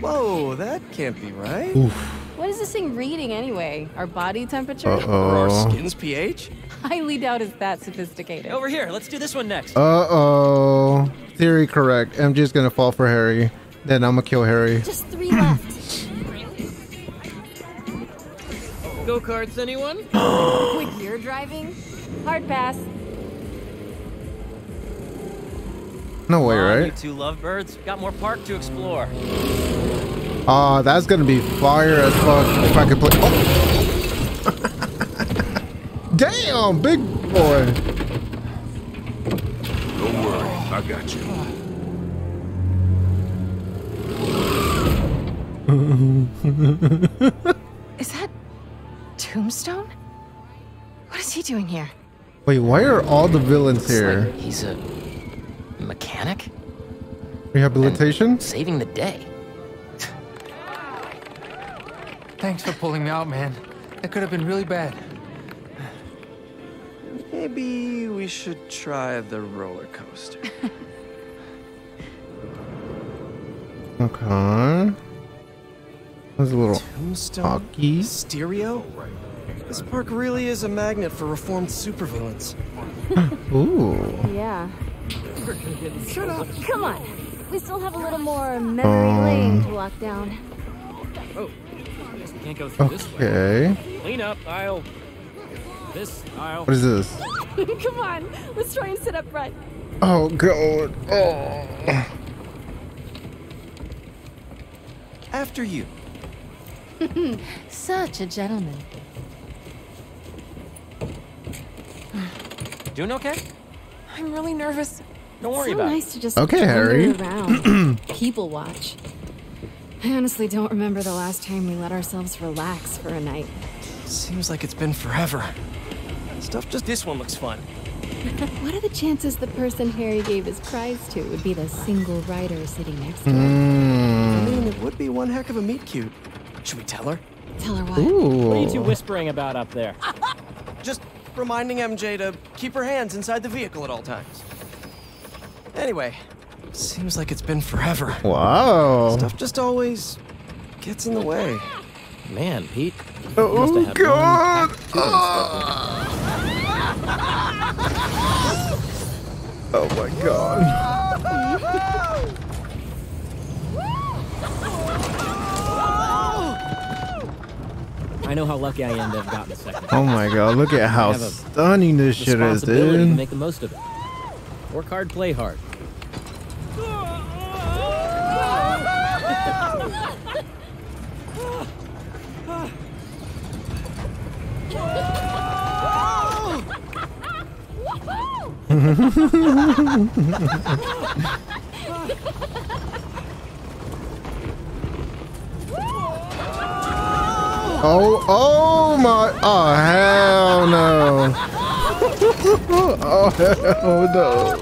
Speaker 11: Whoa, that can't be right.
Speaker 2: What is this thing reading anyway? Our body temperature?
Speaker 1: Uh-oh.
Speaker 11: Or our skin's pH?
Speaker 2: Highly doubt it's that sophisticated.
Speaker 15: Over here, let's do this one next.
Speaker 1: Uh oh. Theory correct. MJ's gonna fall for Harry. Then I'm gonna kill Harry.
Speaker 2: Just three left.
Speaker 14: Go karts, anyone?
Speaker 2: Quick gear driving? Hard pass.
Speaker 1: No way,
Speaker 15: Come on, You
Speaker 1: right?
Speaker 15: two lovebirds. Got more park to explore.
Speaker 1: Ah, that's gonna be fire as fuck if I could play. Oh. Damn, big boy.
Speaker 4: Don't worry, I got you.
Speaker 16: Is Tombstone? What is he doing here?
Speaker 1: Wait, why are all the villains here?
Speaker 15: He's a mechanic?
Speaker 1: Rehabilitation?
Speaker 15: Saving the day.
Speaker 7: Thanks for pulling me out, man. That could have been really bad.
Speaker 11: Maybe we should try the roller coaster.
Speaker 1: Okay. There's a little
Speaker 11: Tombstone
Speaker 1: hockey.
Speaker 11: stereo? This park really is a magnet for reformed supervillains.
Speaker 1: Ooh.
Speaker 2: Yeah. Shut up. Come on. We still have a little more memory
Speaker 1: Um,
Speaker 2: lane to lock down.
Speaker 14: Oh, I guess we can't go through this way.
Speaker 1: Okay.
Speaker 14: Clean up aisle. This aisle.
Speaker 1: What is this?
Speaker 2: Come on. Let's try and sit up front.
Speaker 1: Oh god. Oh.
Speaker 11: After you.
Speaker 2: Such a gentleman.
Speaker 15: Doing okay?
Speaker 16: I'm really nervous.
Speaker 15: Don't worry
Speaker 2: so
Speaker 15: about
Speaker 2: nice to just
Speaker 1: Okay, Harry.
Speaker 2: around, people watch. I honestly don't remember the last time we let ourselves relax for a night.
Speaker 11: Seems like it's been forever. Stuff just this one looks fun.
Speaker 2: What are the chances the person Harry gave his prize to would be the single rider sitting next to him?
Speaker 11: I
Speaker 1: Mm.
Speaker 11: mean, it would be one heck of a meet cute. Should we tell her?
Speaker 2: Tell her what?
Speaker 1: Ooh.
Speaker 14: What are you two whispering about up there?
Speaker 11: Just reminding MJ to keep her hands inside the vehicle at all times. Anyway, seems like it's been forever.
Speaker 1: Wow.
Speaker 11: Stuff just always gets in the way.
Speaker 14: Man, Pete.
Speaker 1: Oh,
Speaker 14: must have
Speaker 1: God.
Speaker 14: one packed to
Speaker 1: Oh my god.
Speaker 14: I know how lucky I am to have gotten a second.
Speaker 1: Oh my god, look at how
Speaker 14: I have a
Speaker 1: stunning this shit is,
Speaker 14: responsibility to
Speaker 1: dude.
Speaker 14: make the most of it. Work hard, play hard.
Speaker 1: Oh, oh my, oh hell no. oh hell no.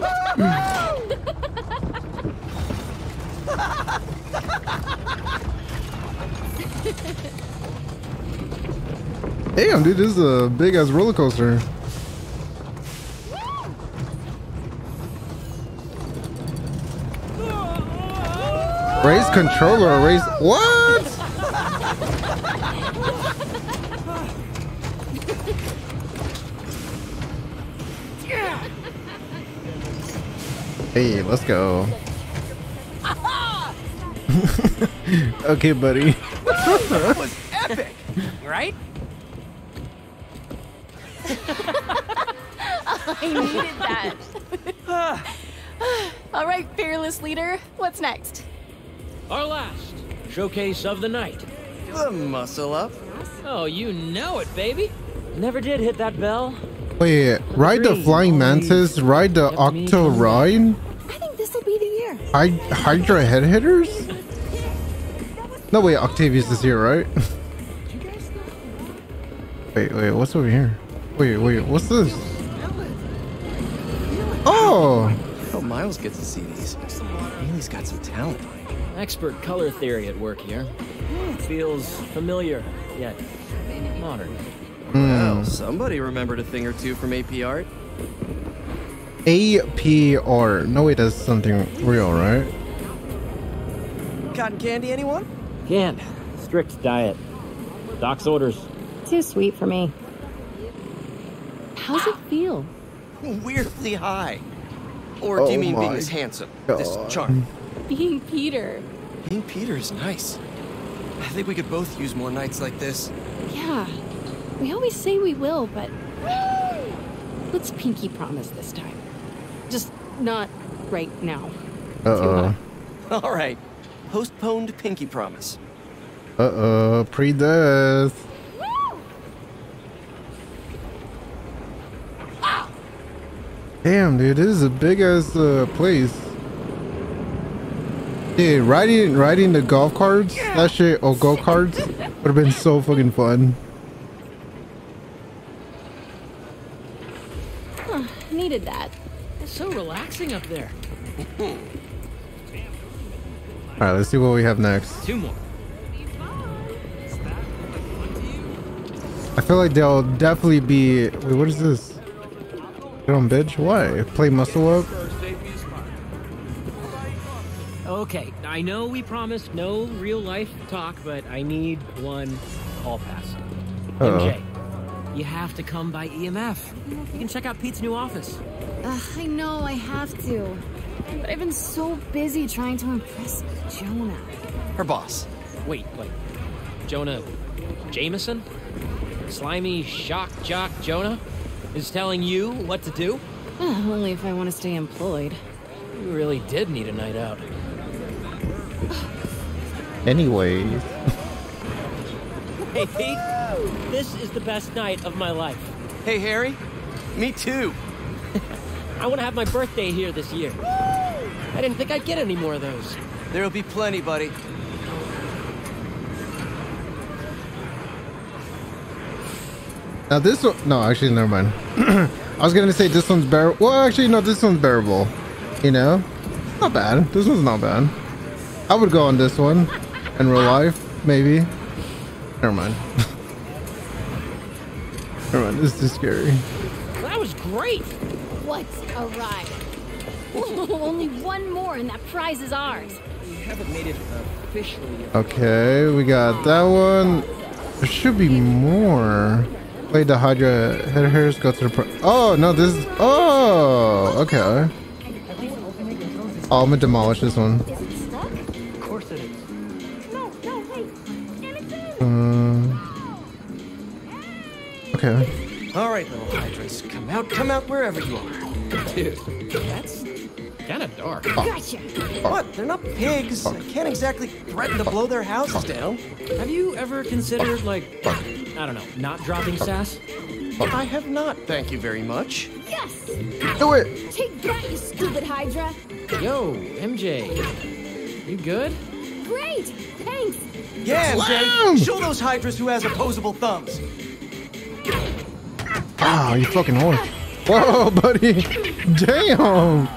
Speaker 1: Damn, dude, this is a big ass roller coaster. Race controller, race what? Hey, let's go. okay, buddy.
Speaker 17: that was epic, right?
Speaker 2: I needed that. All right, fearless leader. What's next?
Speaker 14: Our last showcase of the night.
Speaker 11: The muscle up.
Speaker 14: Oh, you know it, baby.
Speaker 15: Never did hit that bell.
Speaker 1: Wait, ride the flying mantis, ride the octo ride,
Speaker 2: I think this'll be the year.
Speaker 1: Hy- Hydra head hitters. No wait, Octavius is here, right? wait, wait, what's over here? Wait, wait, what's this? Oh,
Speaker 11: Oh, Miles gets to see these. Hailey's got some talent.
Speaker 14: Expert color theory at work here. Feels familiar, yet modern.
Speaker 11: Well, somebody remembered a thing or two from AP Art.
Speaker 1: APR. No wait, that's something real, right?
Speaker 11: Cotton candy, anyone?
Speaker 14: Can't. Strict diet. Doc's orders.
Speaker 2: Too sweet for me. How's it feel?
Speaker 11: Weirdly high. Or do oh you
Speaker 1: Oh
Speaker 11: mean being
Speaker 1: my
Speaker 11: this handsome? This
Speaker 1: God.
Speaker 11: charm?
Speaker 2: Being Peter.
Speaker 11: Being Peter is nice. I think we could both use more nights like this.
Speaker 2: Yeah. We always say we will, but let's pinky promise this time. Just not right now.
Speaker 1: Uh oh.
Speaker 11: All right. Postponed pinky promise.
Speaker 1: Uh oh. Pre death. Damn, dude, this is a big ass uh, place. Dude, riding riding the golf carts, that shit, or go karts, would have been so fucking fun.
Speaker 2: Huh, needed that.
Speaker 14: It's so relaxing up there.
Speaker 1: All right, let's see what we have next.
Speaker 14: Two more.
Speaker 1: I feel like they'll definitely be. Wait, what is this? Get on bitch? Why? Play muscle up?
Speaker 14: Okay, I know we promised no real life talk, but I need one all pass.
Speaker 1: Uh-oh.
Speaker 14: MJ, you have to come by EMF. You can check out Pete's new office.
Speaker 2: Ugh, I know I have to. But I've been so busy trying to impress Jonah.
Speaker 11: Her boss.
Speaker 14: Wait, wait. Jonah Jameson? Slimy shock jock Jonah is telling you what to do?
Speaker 2: Uh, only if I want to stay employed.
Speaker 14: You really did need a night out.
Speaker 1: Anyways.
Speaker 14: Hey Pete, this is the best night of my life.
Speaker 11: Hey, Harry. Me too.
Speaker 14: I want to have my birthday here this year. I didn't think I'd get any more of those.
Speaker 11: There'll be plenty, buddy.
Speaker 1: Now this one, no, actually, never mind. I was gonna say this one's bearable. Well, actually, no, this one's bearable. You know, not bad. This one's not bad. I would go on this one in real life, maybe. Never mind. never mind. This is scary.
Speaker 14: That was great.
Speaker 2: What a ride. Only one more and that prize is ours.
Speaker 14: We haven't made it officially.
Speaker 1: Okay, we got that one. There should be more. Play the Hydra head hairs. Go to the. Pro- oh no, this. Is- oh, okay. Oh, I'm gonna demolish this one.
Speaker 11: Out, come out wherever you are.
Speaker 14: Dude, that's kind of dark.
Speaker 2: Gotcha.
Speaker 11: What? They're not pigs. I can't exactly threaten to blow their houses down.
Speaker 14: Have you ever considered, like, I don't know, not dropping sass?
Speaker 11: I have not, thank you very much.
Speaker 2: Yes!
Speaker 1: Do it!
Speaker 2: Take that, you stupid Hydra!
Speaker 14: Yo, MJ, you good?
Speaker 2: Great! Thanks!
Speaker 11: Yeah, MJ, show those hydras who has opposable thumbs.
Speaker 1: Wow, you fucking horse. Whoa, buddy. Damn.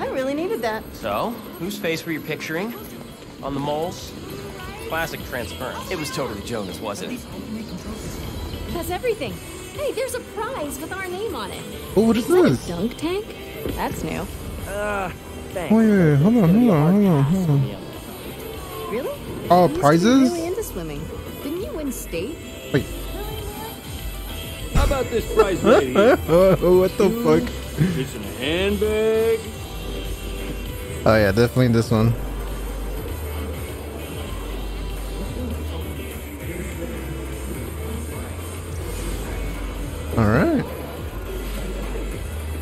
Speaker 2: I really needed that.
Speaker 18: So, whose face were you picturing? On the moles? Classic transference.
Speaker 11: It was totally Jonah's, wasn't it?
Speaker 2: That's everything. Hey, there's a prize with our name on it.
Speaker 1: Oh, what is
Speaker 2: that a
Speaker 1: this?
Speaker 2: dunk tank? That's new.
Speaker 14: Uh, thanks.
Speaker 1: Oh, wait, wait, hold on, hold on, hold on, hold on.
Speaker 2: Really?
Speaker 1: Oh,
Speaker 2: You used to
Speaker 1: prizes?
Speaker 2: really into swimming. Didn't you win state?
Speaker 1: Wait.
Speaker 14: How about this prize, lady?
Speaker 1: oh, what the fuck?
Speaker 14: It's a handbag.
Speaker 1: Oh yeah, definitely this one. All right.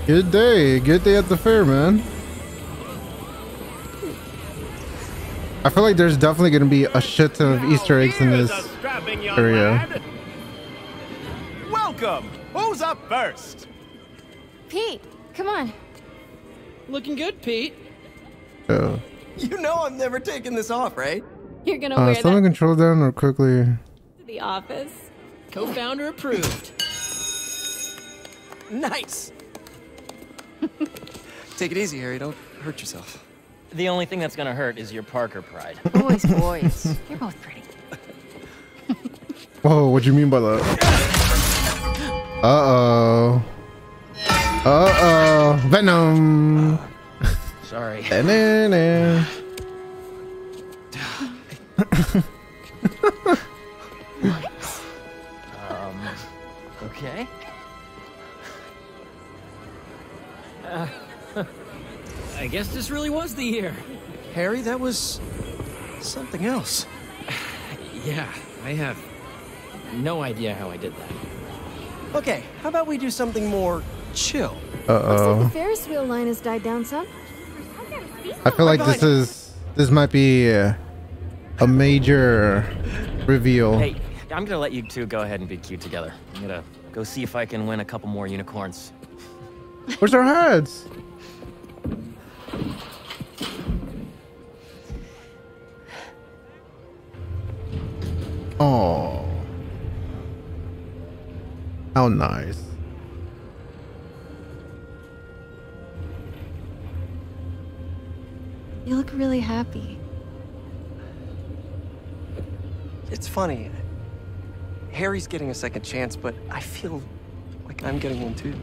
Speaker 1: Good day. Good day at the fair, man. I feel like there's definitely going to be a shit ton of Easter eggs in this area.
Speaker 19: Welcome
Speaker 20: Welcome! Who's up first?
Speaker 12: Pete, come on.
Speaker 14: Looking good, Pete.
Speaker 1: Uh,
Speaker 11: You know I'm never taking this off, right?
Speaker 12: You're gonna
Speaker 1: uh,
Speaker 12: wear that
Speaker 1: the control down or quickly.
Speaker 12: to the office.
Speaker 14: Co-founder approved.
Speaker 11: Nice. Take it easy, Harry. Don't hurt yourself.
Speaker 13: The only thing that's gonna hurt is your Parker pride.
Speaker 2: Boys, boys. You're both pretty.
Speaker 1: Whoa, what do you mean by that? Uh oh. Uh oh. Venom.
Speaker 13: Sorry.
Speaker 1: Da-na-na.
Speaker 13: Um, okay.
Speaker 14: Uh, I guess this really was the year.
Speaker 11: Harry, that was something else.
Speaker 14: Yeah, I have no idea how I did that.
Speaker 11: Okay, how about we do something more chill?
Speaker 1: Uh
Speaker 12: Looks like the
Speaker 1: oh.
Speaker 12: Ferris wheel line has died down some.
Speaker 1: I feel like this is this might be uh, a major reveal.
Speaker 13: Hey, I'm gonna let you two go ahead and be cute together. I'm gonna go see if I can win a couple more unicorns.
Speaker 1: Where's our heads? Oh. Nice.
Speaker 2: You look really happy.
Speaker 11: It's funny. Harry's getting a second chance, but I feel like I'm getting one too.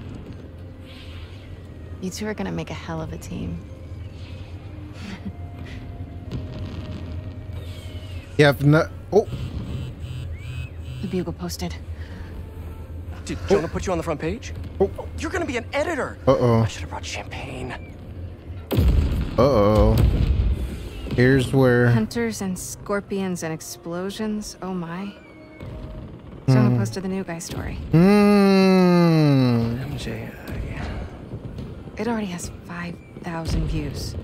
Speaker 2: You two are gonna make a hell of a team.
Speaker 1: You have no. Oh,
Speaker 2: The bugle posted.
Speaker 11: Did Jonah put you on the front page? Oh, you're gonna be an editor.
Speaker 1: Uh-oh.
Speaker 11: I should have brought champagne.
Speaker 1: uh oh. Here's where.
Speaker 2: Hunters and scorpions and explosions. Oh my. Jonah
Speaker 1: Hmm.
Speaker 2: posted the new guy story.
Speaker 1: Hmm.
Speaker 11: MJ.
Speaker 2: It already has 5,000 views.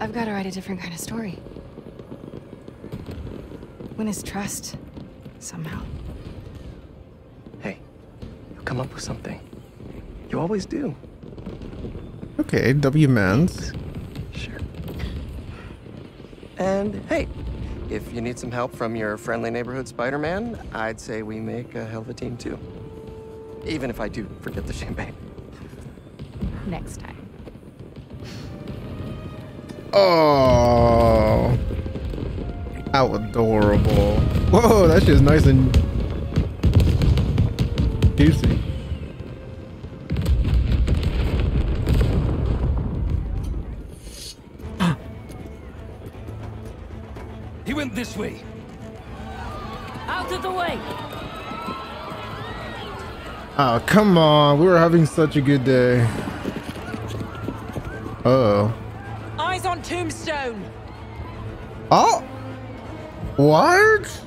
Speaker 2: I've got to write a different kind of story. Win his trust. Somehow.
Speaker 11: Hey, you'll come up with something. You always do.
Speaker 1: Okay, W Mans.
Speaker 11: Sure. And hey, if you need some help from your friendly neighborhood Spider-Man, I'd say we make a hell of a team too. Even if I do forget the champagne.
Speaker 2: Next time.
Speaker 1: Oh. How adorable. Whoa, that shit's nice and juicy.
Speaker 4: He went this way.
Speaker 6: Out of the way!
Speaker 1: Oh, come on. We were having such a good day. Uh oh.
Speaker 9: Eyes on Tombstone.
Speaker 1: Oh! What?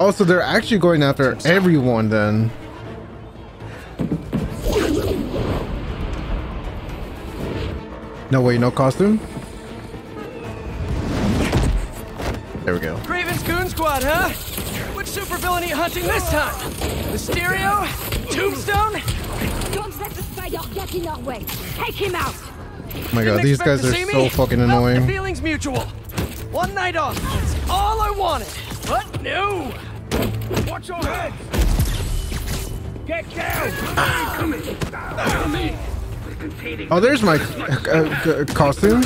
Speaker 1: Oh, so they're actually going after everyone then. No way, no costume? There we go.
Speaker 11: Kraven's Goon Squad, huh? Which supervillain are you hunting this time? Mysterio? Tombstone?
Speaker 21: Don't let the spider get in our way. Take him out.
Speaker 1: Oh my god, these guys are
Speaker 11: see
Speaker 1: so
Speaker 11: me?
Speaker 1: fucking
Speaker 11: Well, the
Speaker 1: annoying.
Speaker 11: feeling's mutual. One night off. That's all I wanted. But no.
Speaker 4: Watch your head! Get down! Coming! Coming!
Speaker 1: Oh, there's my uh, c- costume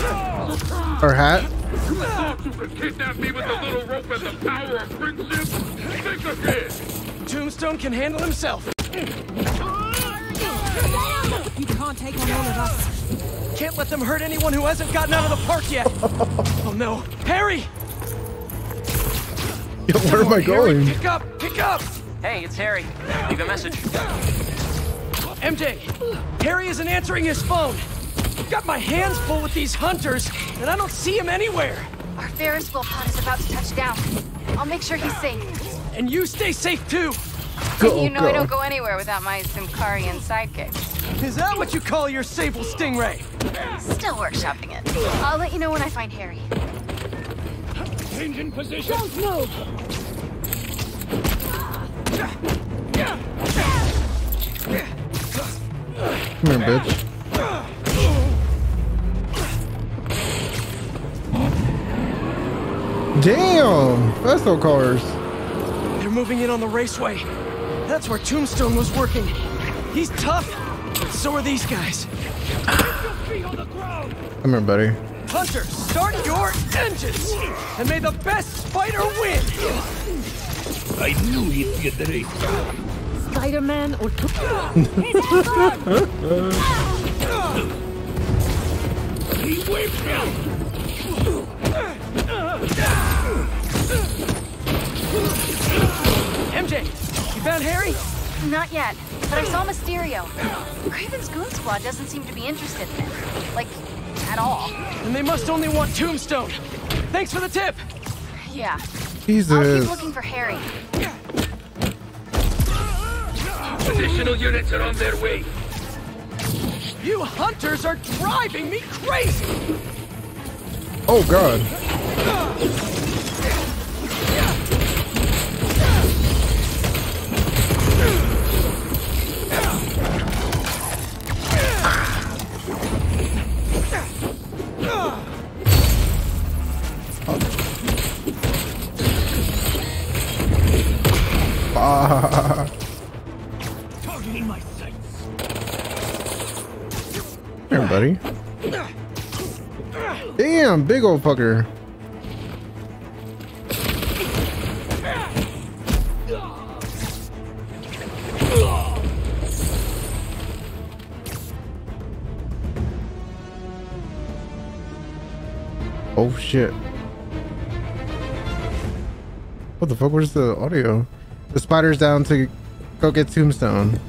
Speaker 1: or hat.
Speaker 22: Thought you could kidnap me with a little rope and the power of friendship? Think again!
Speaker 11: Tombstone can handle himself.
Speaker 21: You can't take on all of us.
Speaker 11: Can't let them hurt anyone who hasn't gotten out of the park yet. oh no. Harry!
Speaker 1: Yo, where am I
Speaker 11: Harry,
Speaker 1: going?
Speaker 11: pick up! Pick up!
Speaker 13: Hey, it's Harry. Leave a message.
Speaker 11: MJ, Harry isn't answering his phone. I've got my hands full with these hunters, and I don't see him anywhere.
Speaker 2: Our Ferris wheel pod is about to touch down. I'll make sure he's safe.
Speaker 11: And you stay safe too.
Speaker 2: Go, you oh, know I don't go anywhere without my Symkarian sidekick.
Speaker 11: Is that what you call your Sable Stingray?
Speaker 2: Still workshopping it. I'll let you know when I find Harry.
Speaker 4: Changing position.
Speaker 21: Don't move.
Speaker 1: Come here, bitch. Damn! Festo cars.
Speaker 11: They're moving in on the raceway. That's where Tombstone was working. He's tough, but so are these guys.
Speaker 1: Come here, buddy.
Speaker 11: Hunter, start your engines! And may the best spider win!
Speaker 4: I knew he'd get the race.
Speaker 9: Spider-Man or
Speaker 4: He whipped me!
Speaker 11: MJ, you found Harry?
Speaker 2: Not yet, but I saw Mysterio. Kraven's Goon Squad doesn't seem to be interested in it. Like, at all.
Speaker 11: And they must only want Tombstone. Thanks for the tip.
Speaker 2: Yeah. I'll keep looking for Harry.
Speaker 4: Additional units are on their way.
Speaker 11: You hunters are driving me crazy!
Speaker 1: Oh god. Damn, big old fucker. Oh shit. What the fuck? Where's the audio? The spider's down to go get Tombstone.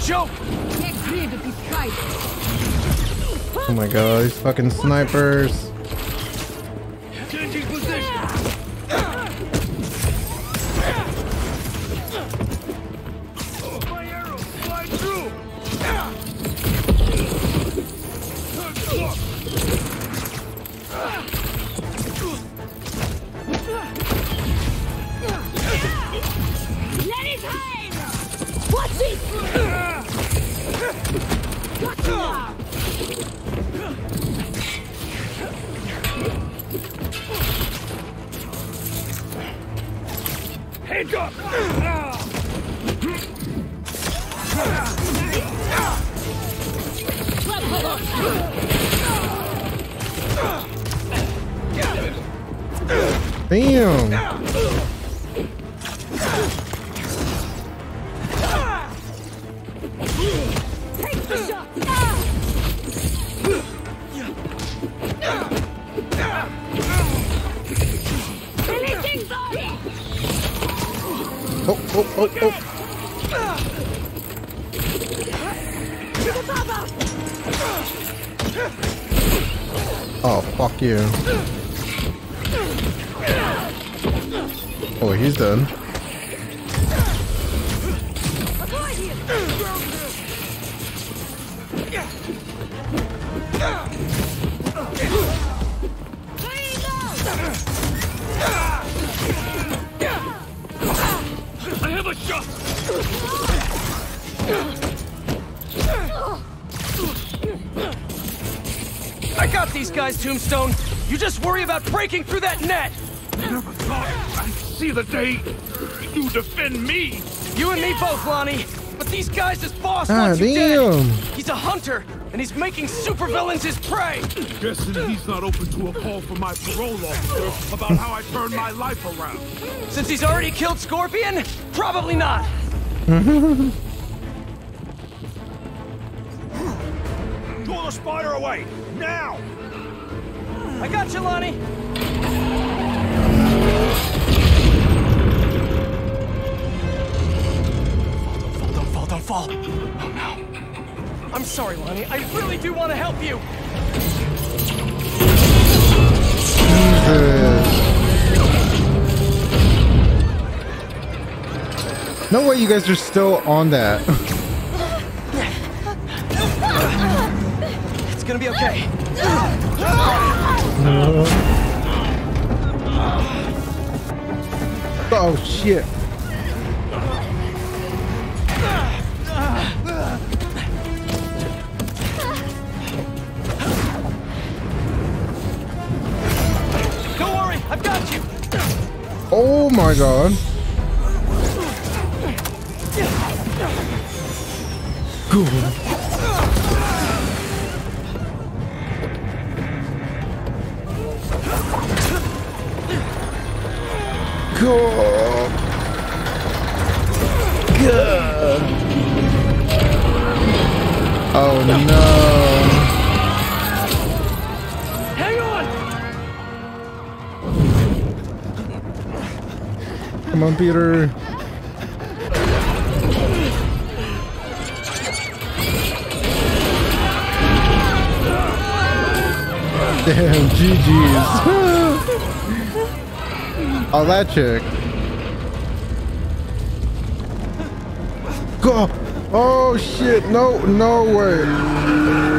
Speaker 11: Joke!
Speaker 9: Get rid of these guys.
Speaker 1: Oh my god, these fucking snipers. You. Oh, he's done.
Speaker 11: Tombstone! You just worry about breaking through that net!
Speaker 4: Never thought I'd see the day you defend me.
Speaker 11: You and me both, Lonnie! But these guys, his boss
Speaker 1: Ah,
Speaker 11: wants you
Speaker 1: damn.
Speaker 11: dead! He's a hunter, and he's making supervillains his prey!
Speaker 4: Guessing he's not open to a call from my parole officer about how I turned my life around.
Speaker 11: Since he's already killed Scorpion? Probably not!
Speaker 4: Draw the spider away now.
Speaker 11: I got you, Lonnie! Fall, don't fall, don't fall! Oh no. I'm sorry, Lonnie. I really do want to help you!
Speaker 1: No way you guys are still on that. Oh shit.
Speaker 11: Don't worry, I've got you.
Speaker 1: Oh my god. Cool. Peter. Damn, GG's. oh, that chick. Go. Oh shit! No, no way.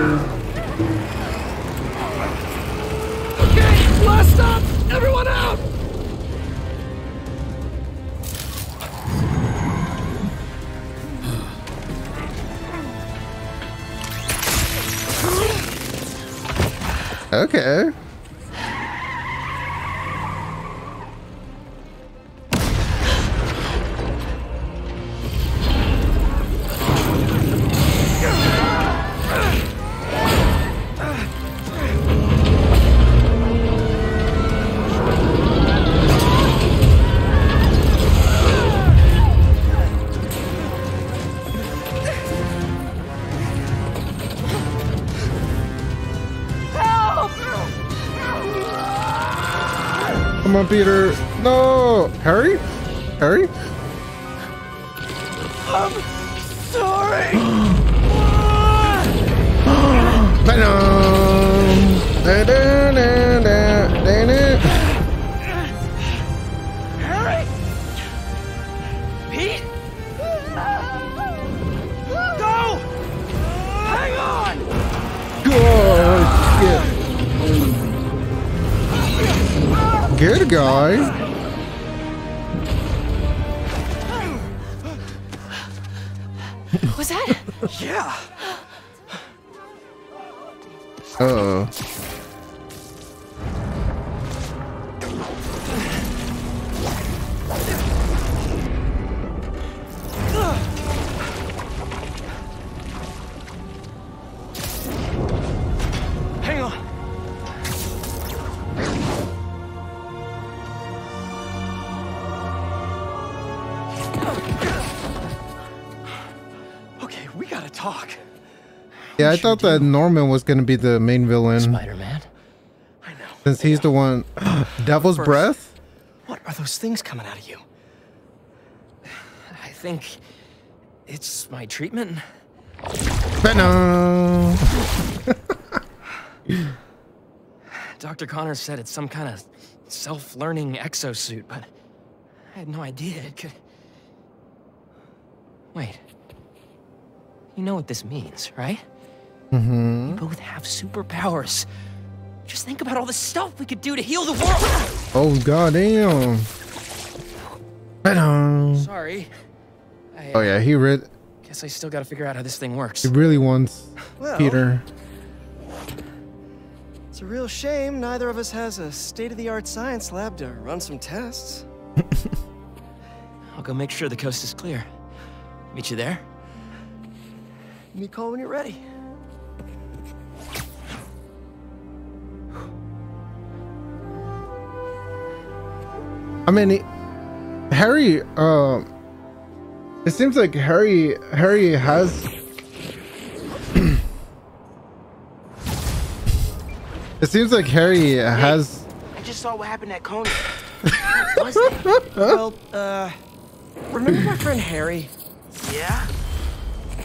Speaker 1: Come on, Peter. No, Harry. Harry.
Speaker 11: I'm sorry.
Speaker 1: Venom. Good guy.
Speaker 2: Was that?
Speaker 11: Yeah.
Speaker 1: Uh oh. Yeah, I thought that Norman was gonna be the main villain.
Speaker 14: Spider-Man. I know.
Speaker 1: Since he's the one. Devil's
Speaker 11: First.
Speaker 1: Breath?
Speaker 11: What are those things coming out of you?
Speaker 14: I think it's my treatment.
Speaker 1: Venom.
Speaker 14: Dr. Connors said it's some kind of self-learning exosuit, but I had no idea it could... Wait. You know what this means, right?
Speaker 1: Mm-hmm.
Speaker 14: We both have superpowers. Just think about all the stuff we could do to heal the world.
Speaker 1: Oh goddamn. Venom.
Speaker 14: Sorry. I,
Speaker 1: Oh yeah, he re-
Speaker 14: Guess I still gotta figure out how this thing works.
Speaker 1: he really wants
Speaker 11: Well.
Speaker 1: Peter.
Speaker 11: It's a real shame neither of us has a state-of-the-art science lab to run some tests.
Speaker 14: I'll go make sure the coast is clear. Meet you there?
Speaker 11: Give me a call when you're ready.
Speaker 1: I mean, he- Harry. Uh, it seems like Harry. Harry has. it seems like Harry has.
Speaker 14: I just saw what happened at Coney.
Speaker 11: well, uh, remember my friend Harry?
Speaker 14: Yeah?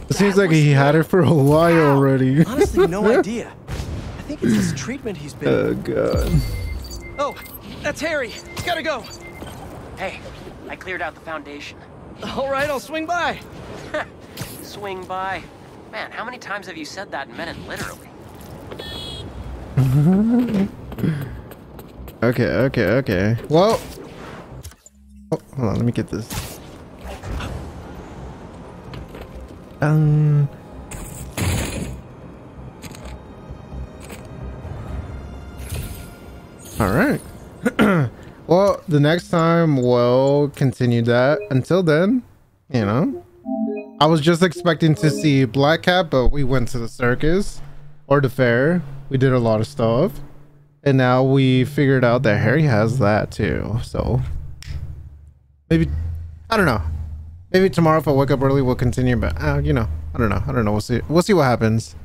Speaker 1: It seems like he had it for a while already.
Speaker 11: Honestly, no idea. I think it's this treatment he's been.
Speaker 1: Oh god.
Speaker 11: Oh, that's Harry. Gotta go.
Speaker 23: Hey, I cleared out the foundation.
Speaker 11: All right, I'll swing by.
Speaker 23: Swing by. Man, how many times have you said that and meant it literally?
Speaker 1: okay, okay, okay. Well, oh, hold on. Let me get this. Um. All right. well, the next time we'll continue that. Until then, you know, I was just expecting to see Black Cat, but we went to the circus or the fair. We did a lot of stuff. And now we figured out that Harry has that too. So maybe, I don't know. Maybe tomorrow if I wake up early, we'll continue. But uh, you know, I don't know. I don't know. We'll see. We'll see what happens.